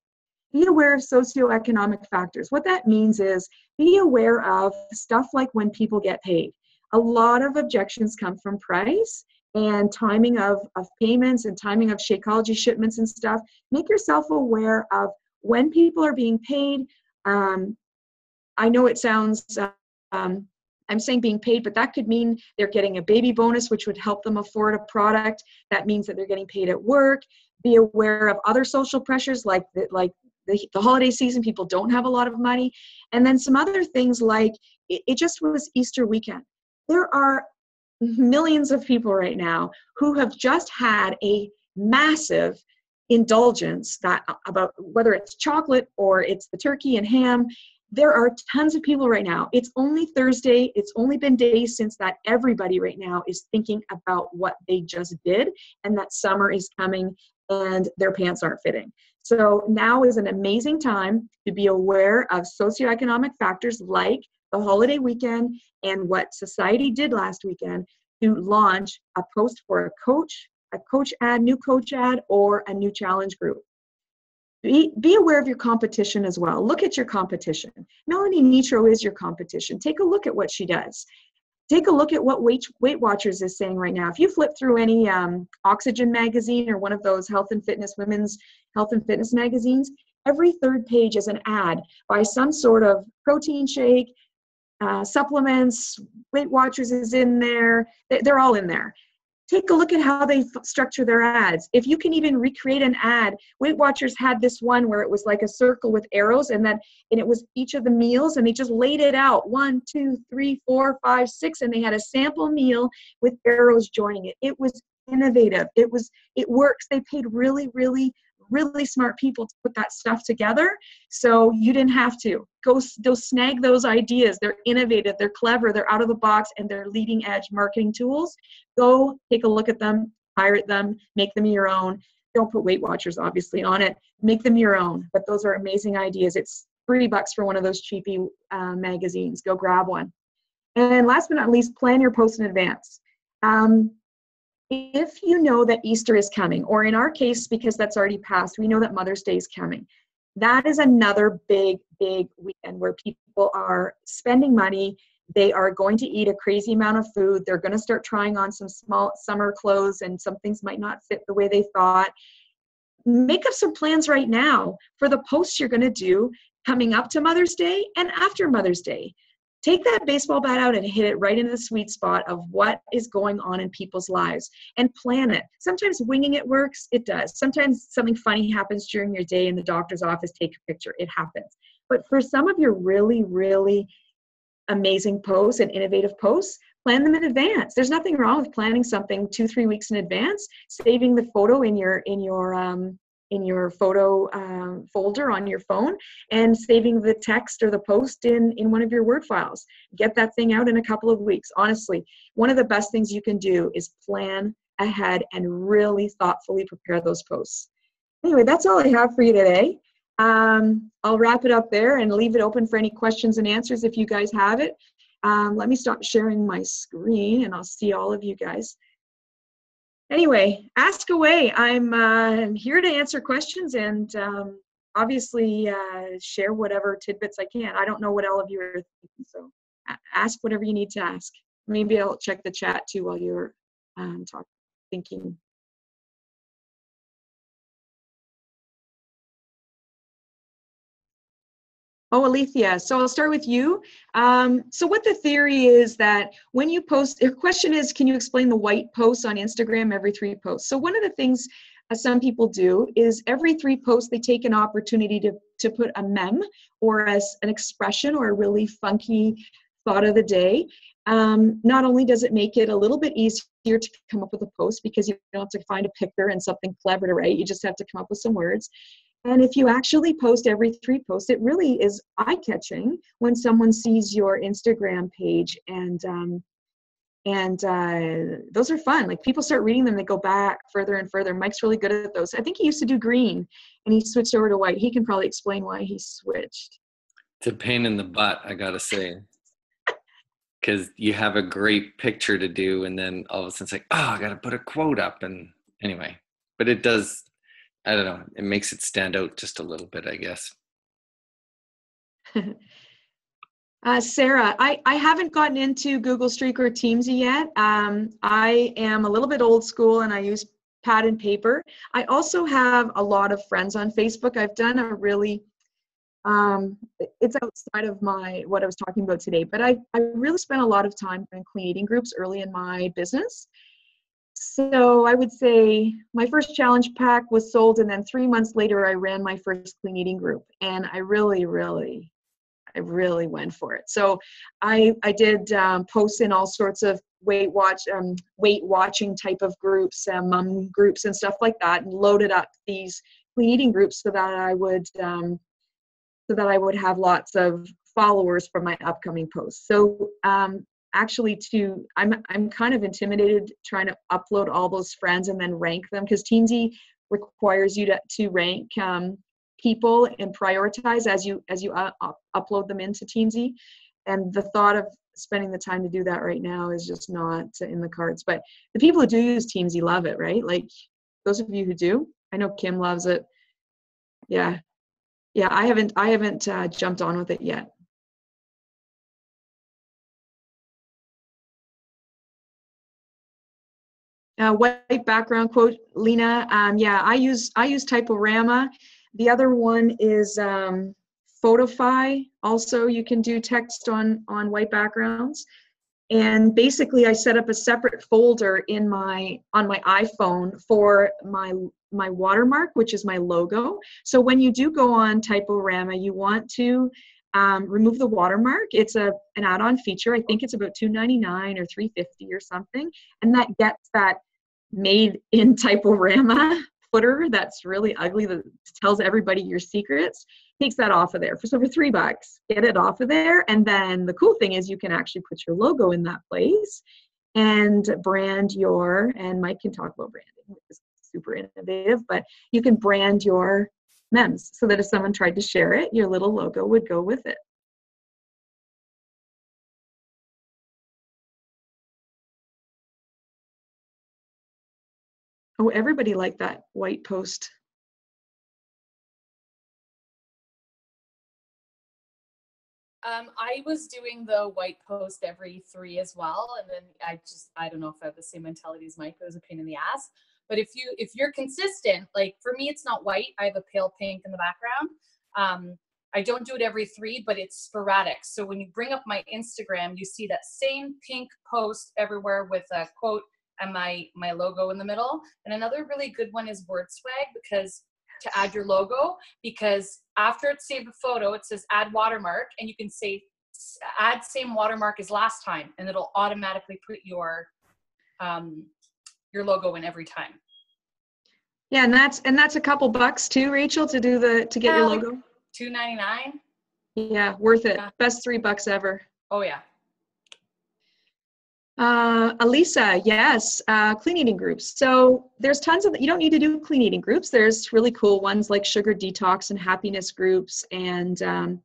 Be aware of socioeconomic factors. What that means is be aware of stuff like when people get paid. A lot of objections come from price and timing of, of payments and timing of Shakeology shipments and stuff. Make yourself aware of when people are being paid, um, I know it sounds, um, I'm saying being paid, but that could mean they're getting a baby bonus, which would help them afford a product. That means that they're getting paid at work. Be aware of other social pressures like the, like the, the holiday season. People don't have a lot of money, and then some other things like it, it just was Easter weekend. There are millions of people right now who have just had a massive indulgence that about whether it's chocolate or it's the turkey and ham there are tons of people right now. It's only Thursday. It's only been days since that everybody right now is thinking about what they just did and that summer is coming and their pants aren't fitting. So now is an amazing time to be aware of socioeconomic factors like the holiday weekend and what society did last weekend to launch a post for a coach, a coach ad, new coach ad, or a new challenge group be, be aware of your competition as well. Look at your competition. Melanie Mitro is your competition. Take a look at what she does. Take a look at what Weight, Weight Watchers is saying right now. If you flip through any um, Oxygen magazine or one of those health and fitness, women's health and fitness magazines, every third page is an ad by some sort of protein shake, uh, supplements, Weight Watchers is in there. They're all in there take a look at how they structure their ads. If you can even recreate an ad, Weight Watchers had this one where it was like a circle with arrows, and then and it was each of the meals, and they just laid it out one, two, three, four, five, six, and they had a sample meal with arrows joining it. It was innovative. It was it works. They paid really, really really smart people to put that stuff together. So you didn't have to. Go go snag those ideas. They're innovative they're clever they're out of the box and they're leading edge marketing tools. Go take a look at them pirate them make them your own. Don't put weight watchers obviously on it. Make them your own. But those are amazing ideas. It's three bucks for one of those cheapy uh, magazines. Go grab one. And last but not least plan your post in advance. Um, if you know that Easter is coming, or in our case, because that's already passed, we know that Mother's Day is coming. That is another big, big weekend where people are spending money. They are going to eat a crazy amount of food. They're going to start trying on some small summer clothes, and some things might not fit the way they thought. Make up some plans right now for the posts you're going to do coming up to Mother's Day and after Mother's Day take that baseball bat out and hit it right into the sweet spot of what is going on in people's lives and plan it. Sometimes winging it works, it does. Sometimes something funny happens during your day in the doctor's office, take a picture, it happens. But for some of your really, really amazing posts and innovative posts, plan them in advance. There's nothing wrong with planning something two, three weeks in advance, saving the photo in your in your um, in your photo um, folder on your phone and saving the text or the post in in one of your word files. Get that thing out in a couple of weeks. Honestly one of the best things you can do is plan ahead and really thoughtfully prepare those posts. Anyway that's all i have for you today. Um, i'll wrap it up there and leave it open for any questions and answers if you guys have it. Um, let me stop sharing my screen and i'll see all of you guys anyway, ask away. I'm uh, here to answer questions and um, obviously uh, share whatever tidbits I can. I don't know what all of you are thinking, so ask whatever you need to ask. Maybe I'll check the chat too while you're um, talking, thinking. Oh, Alethea. So I'll start with you. Um, so what the theory is that when you post, your question is, can you explain the white posts on Instagram every three posts? So one of the things uh, some people do is every three posts they take an opportunity to, to put a mem or as an expression or a really funky thought of the day. Um, not only does it make it a little bit easier to come up with a post because you don't have to find a picture and something clever to write, you just have to come up with some words. And if you actually post every three posts, it really is eye catching when someone sees your Instagram page and um, and uh, those are fun. Like people start reading them, they go back further and further. Mike's really good at those. I think he used to do green, and he switched over to white. He can probably explain why he switched. It's a pain in the butt, I gotta say, because you have a great picture to do, and then all of a sudden it's like, oh, I gotta put a quote up, and anyway, but it does I don't know. It makes it stand out just a little bit, I guess. [LAUGHS] uh, Sarah, I, I haven't gotten into Google Streak or Teamzy yet. Um, I am a little bit old school and I use pad and paper. I also have a lot of friends on Facebook. I've done a really um, it's outside of my what I was talking about today, but I, I really spent a lot of time in clean eating groups early in my business. So I would say my first challenge pack was sold, and then three months later, I ran my first clean eating group, and I really, really, I really went for it. So I I did um, posts in all sorts of weight watch um, weight watching type of groups, uh, mum groups, and stuff like that, and loaded up these clean eating groups so that I would um, so that I would have lots of followers for my upcoming posts. So um, actually to i'm i'm kind of intimidated trying to upload all those friends and then rank them because teamzy requires you to, to rank um, people and prioritize as you as you uh, upload them into teamzy and the thought of spending the time to do that right now is just not in the cards. But the people who do use teamzy love it right? Like those of you who do i know kim loves it. Yeah. Yeah i haven't i haven't uh, jumped on with it yet uh, white background quote lena. Um, yeah i use i use typorama. The other one is um, photify also you can do text on on white backgrounds. And basically i set up a separate folder in my on my iphone for my my watermark which is my logo. So when you do go on typorama you want to um, remove the watermark. It's a an add-on feature. I think it's about 299 or 350 or something. And that gets that made in [LAUGHS] typorama footer that's really ugly that tells everybody your secrets takes that off of there for so for three bucks. Get it off of there. And then the cool thing is you can actually put your logo in that place and brand your and mike can talk about branding which is super innovative but you can brand your mems so that if someone tried to share it your little logo would go with it Oh, everybody liked that white post. Um, I was doing the white post every three as well, and then I just I don't know if I have the same mentality as Mike. It was a pain in the ass. But if you if you're consistent, like for me, it's not white. I have a pale pink in the background. Um, I don't do it every three, but it's sporadic. So when you bring up my Instagram, you see that same pink post everywhere with a quote and my my logo in the middle. And another really good one is Word Swag because to add your logo because after it's saved a photo, it says add watermark, and you can say add same watermark as last time, and it'll automatically put your um, your logo in every time. Yeah, and that's and that's a couple bucks too, Rachel, to do the to get your like- logo. Two ninety nine. Yeah, worth it. Yeah. Best three bucks ever. Oh yeah. Uh, Elisa, yes, uh, clean eating groups. So there's tons of, you don't need to do clean eating groups. There's really cool ones like sugar detox and happiness groups and, um,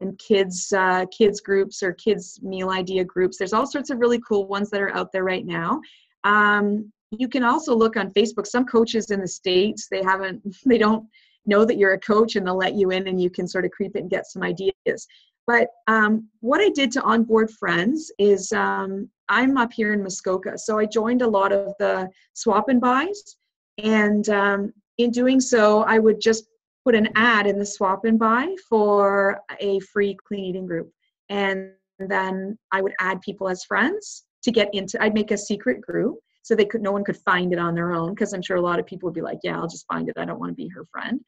and kids, uh, kids groups or kids meal idea groups. There's all sorts of really cool ones that are out there right now. Um, you can also look on Facebook. Some coaches in the States, they haven't, [LAUGHS] they don't know that you're a coach and they'll let you in and you can sort of creep it and get some ideas. But um, what I did to onboard friends is um, I'm up here in Muskoka, so I joined a lot of the swap and buys, and um, in doing so, I would just put an ad in the swap and buy for a free clean eating group, and then I would add people as friends to get into. I'd make a secret group so they could no one could find it on their own because I'm sure a lot of people would be like, yeah, I'll just find it. I don't want to be her friend.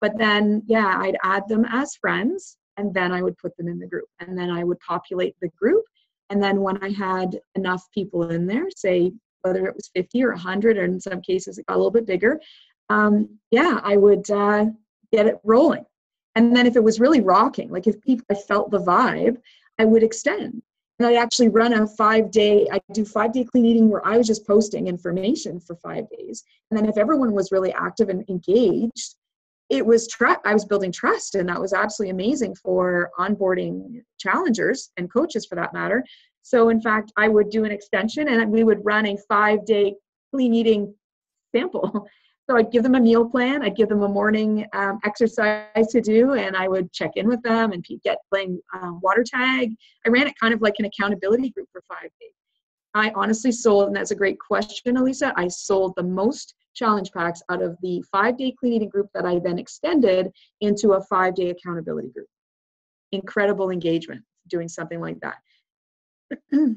But then, yeah, I'd add them as friends and then I would put them in the group. And then I would populate the group. And then when I had enough people in there, say whether it was 50 or 100, or in some cases it got a little bit bigger, um, yeah, I would uh, get it rolling. And then if it was really rocking, like if people I felt the vibe, I would extend. And I'd actually run a five day, I do five day clean eating where I was just posting information for five days. And then if everyone was really active and engaged, it was trust i was building trust and that was absolutely amazing for onboarding challengers and coaches for that matter so in fact i would do an extension and we would run a five day clean eating sample [LAUGHS] so i'd give them a meal plan i'd give them a morning um, exercise to do and i would check in with them and get playing um, water tag i ran it kind of like an accountability group for five days i honestly sold and that's a great question elisa i sold the most challenge packs out of the five day clean eating group that I then extended into a five day accountability group. Incredible engagement doing something like that. [CLEARS THROAT]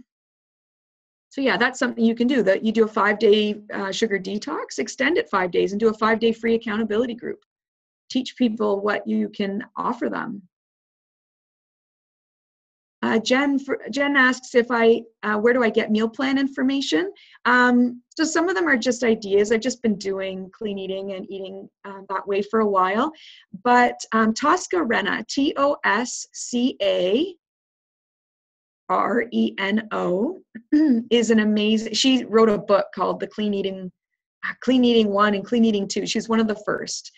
so, yeah, that's something you can do. That you do a five day uh, sugar detox, extend it five days, and do a five day free accountability group. Teach people what you can offer them. Uh, Jen, for, Jen asks if I, uh, where do I get meal plan information? Um, so some of them are just ideas. I've just been doing clean eating and eating uh, that way for a while. But um, Tosca Reno, T O S C A R E N O, [CLEARS THROAT] is an amazing. She wrote a book called The Clean Eating, Clean Eating One and Clean Eating Two. She's one of the first,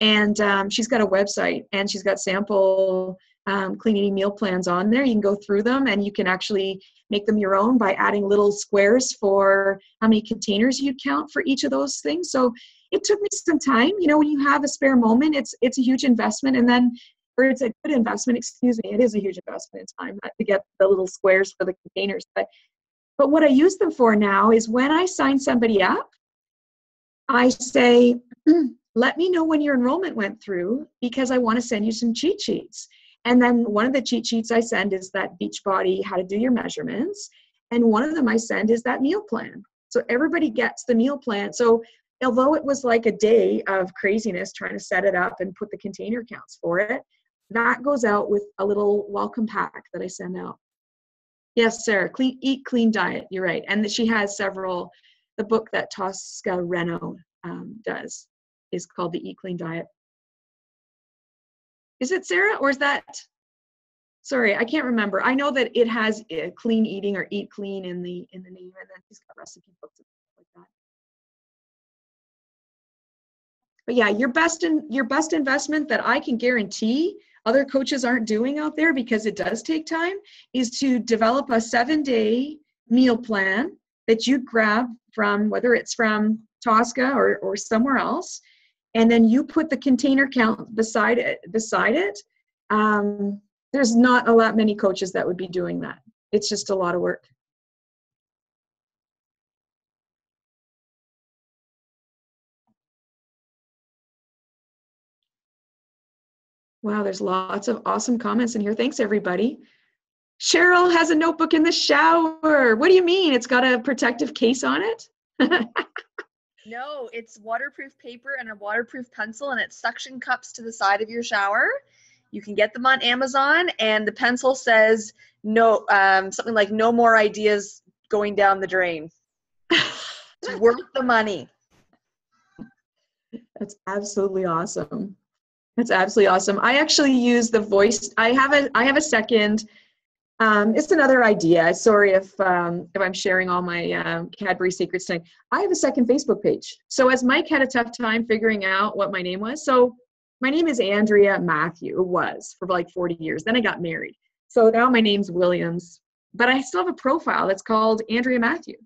and um, she's got a website and she's got sample um, clean eating meal plans on there. You can go through them and you can actually make them your own by adding little squares for how many containers you'd count for each of those things. So it took me some time. You know, when you have a spare moment, it's it's a huge investment, and then or it's a good investment. Excuse me, it is a huge investment in time to get the little squares for the containers. But but what I use them for now is when I sign somebody up, I say. Hmm, let me know when your enrollment went through because I want to send you some cheat sheets. And then one of the cheat sheets I send is that Beachbody how to do your measurements. And one of them I send is that meal plan. So everybody gets the meal plan. So although it was like a day of craziness trying to set it up and put the container counts for it, that goes out with a little welcome pack that I send out. Yes, Sarah, clean, eat clean diet. You're right. And she has several, the book that Tosca Reno um, does is called the Eat Clean Diet. Is it Sarah or is that? Sorry, I can't remember. I know that it has uh, clean eating or eat clean in the in the name, and then she's got recipe books and stuff like that. But yeah, your best in your best investment that I can guarantee other coaches aren't doing out there because it does take time is to develop a seven day meal plan that you grab from whether it's from Tosca or, or somewhere else and then you put the container count beside it beside it. Um, there's not a lot many coaches that would be doing that. It's just a lot of work Wow, there's lots of awesome comments in here. Thanks, everybody. Cheryl has a notebook in the shower. What do you mean? It's got a protective case on it? [LAUGHS] No, it's waterproof paper and a waterproof pencil, and it's suction cups to the side of your shower. You can get them on Amazon, and the pencil says no, um, something like "No more ideas going down the drain." it's worth the money. [LAUGHS] That's absolutely awesome. That's absolutely awesome. I actually use the voice. I have a I have a second. Um, it's another idea. Sorry if um, if I'm sharing all my um, Cadbury secrets tonight. I have a second Facebook page. So as Mike had a tough time figuring out what my name was, so my name is Andrea Matthew. It was for like 40 years. Then I got married. So now my name's Williams, but I still have a profile that's called Andrea Matthew.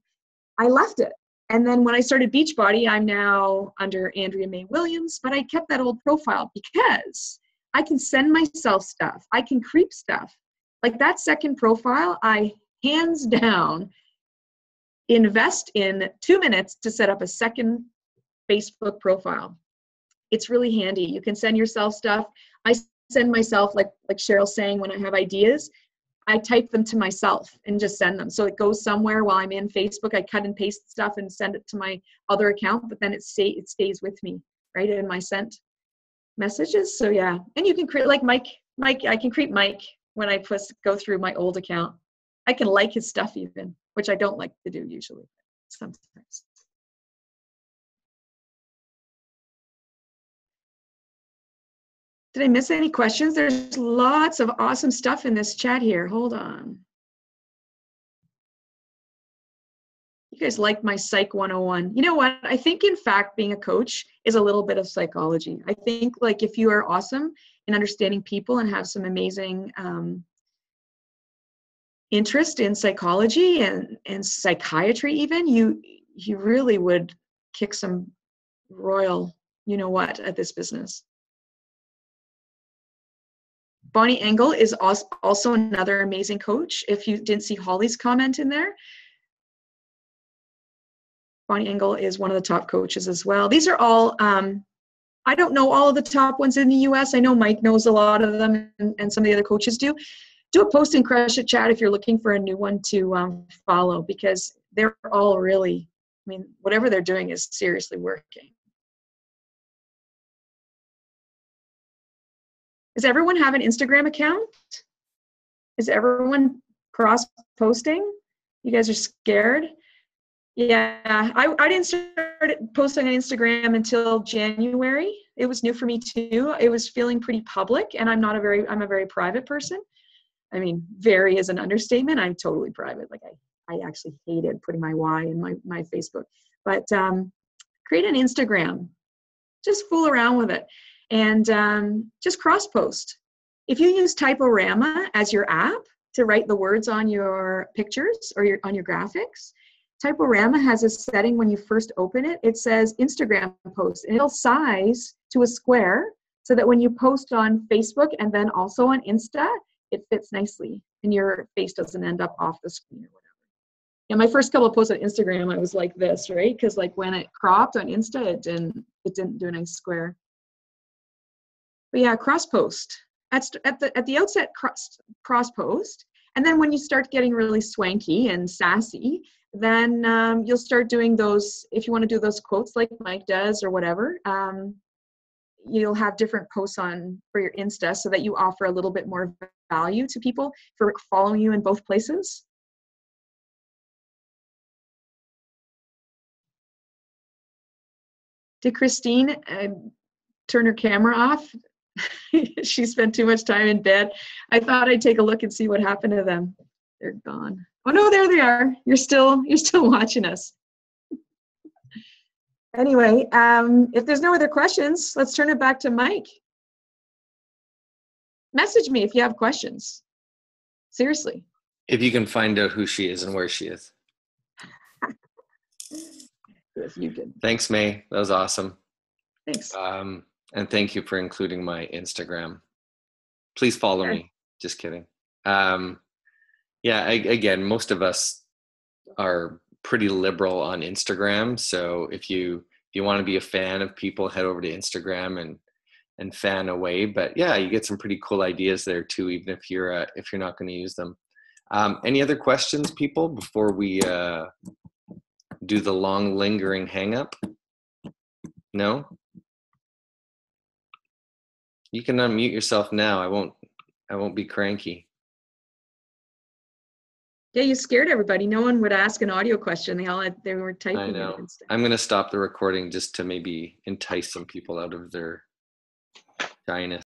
I left it. And then when I started Beachbody, I'm now under Andrea Mae Williams, but I kept that old profile because I can send myself stuff. I can creep stuff. Like that second profile, I hands down invest in two minutes to set up a second Facebook profile. It's really handy. You can send yourself stuff. I send myself, like like Cheryl's saying, when I have ideas, I type them to myself and just send them. So it goes somewhere while I'm in Facebook. I cut and paste stuff and send it to my other account, but then it stay it stays with me, right? In my sent messages. So yeah. And you can create like Mike, Mike, I can create Mike when I first go through my old account. I can like his stuff even, which I don't like to do usually. Sometimes. Did I miss any questions? There's lots of awesome stuff in this chat here. Hold on. You guys like my Psych 101. You know what? I think, in fact, being a coach is a little bit of psychology. I think, like, if you are awesome in understanding people and have some amazing um, interest in psychology and, and psychiatry, even, you you really would kick some royal, you know what, at this business. Bonnie Engel is also another amazing coach. If you didn't see Holly's comment in there, Bonnie Engel is one of the top coaches as well. These are all, um, I don't know all of the top ones in the US. I know Mike knows a lot of them and, and some of the other coaches do. Do a post and crush it chat if you're looking for a new one to um, follow because they're all really, I mean, whatever they're doing is seriously working. Does everyone have an Instagram account? Is everyone cross posting? You guys are scared? Yeah, I, I didn't start posting on Instagram until January. It was new for me too. It was feeling pretty public, and I'm not a very I'm a very private person. I mean, very is an understatement. I'm totally private. Like I, I actually hated putting my Y in my my Facebook. But um, create an Instagram. Just fool around with it and um, just cross post. If you use Typorama as your app to write the words on your pictures or your, on your graphics, Typorama has a setting when you first open it. It says Instagram post, and it'll size to a square so that when you post on Facebook and then also on Insta, it fits nicely and your face doesn't end up off the screen or whatever. Yeah, my first couple of posts on Instagram, I was like this, right? Because like when it cropped on Insta, it didn't it didn't do a nice square. But yeah, cross post. At, at the at the outset, cross cross post, and then when you start getting really swanky and sassy, then um, you'll start doing those. If you want to do those quotes like Mike does or whatever, um, you'll have different posts on for your Insta so that you offer a little bit more value to people for following you in both places. Did Christine uh, turn her camera off? [LAUGHS] she spent too much time in bed. I thought I'd take a look and see what happened to them. They're gone. Oh no, there they are. You're still [LAUGHS] you're still watching us. anyway, um, if there's no other questions, let's turn it back to Mike. Message me if you have questions. Seriously. If you can find out who she is and where she is. [LAUGHS] if you can. Thanks, Mae. That was awesome. Thanks. Um, and thank you for including my Instagram. Please follow sure. me. Just kidding. Um, yeah, I, again, most of us are pretty liberal on Instagram. So if you if you want to be a fan of people, head over to Instagram and and fan away. But yeah, you get some pretty cool ideas there too, even if you're uh, if you're not going to use them. Um, any other questions, people, before we uh, do the long lingering hang up? No. You can unmute yourself now. I won't. I won't be cranky. Yeah, you scared everybody. No one would ask an audio question. They all had, they were typing. I it know. I'm going to stop the recording just to maybe entice some people out of their shyness.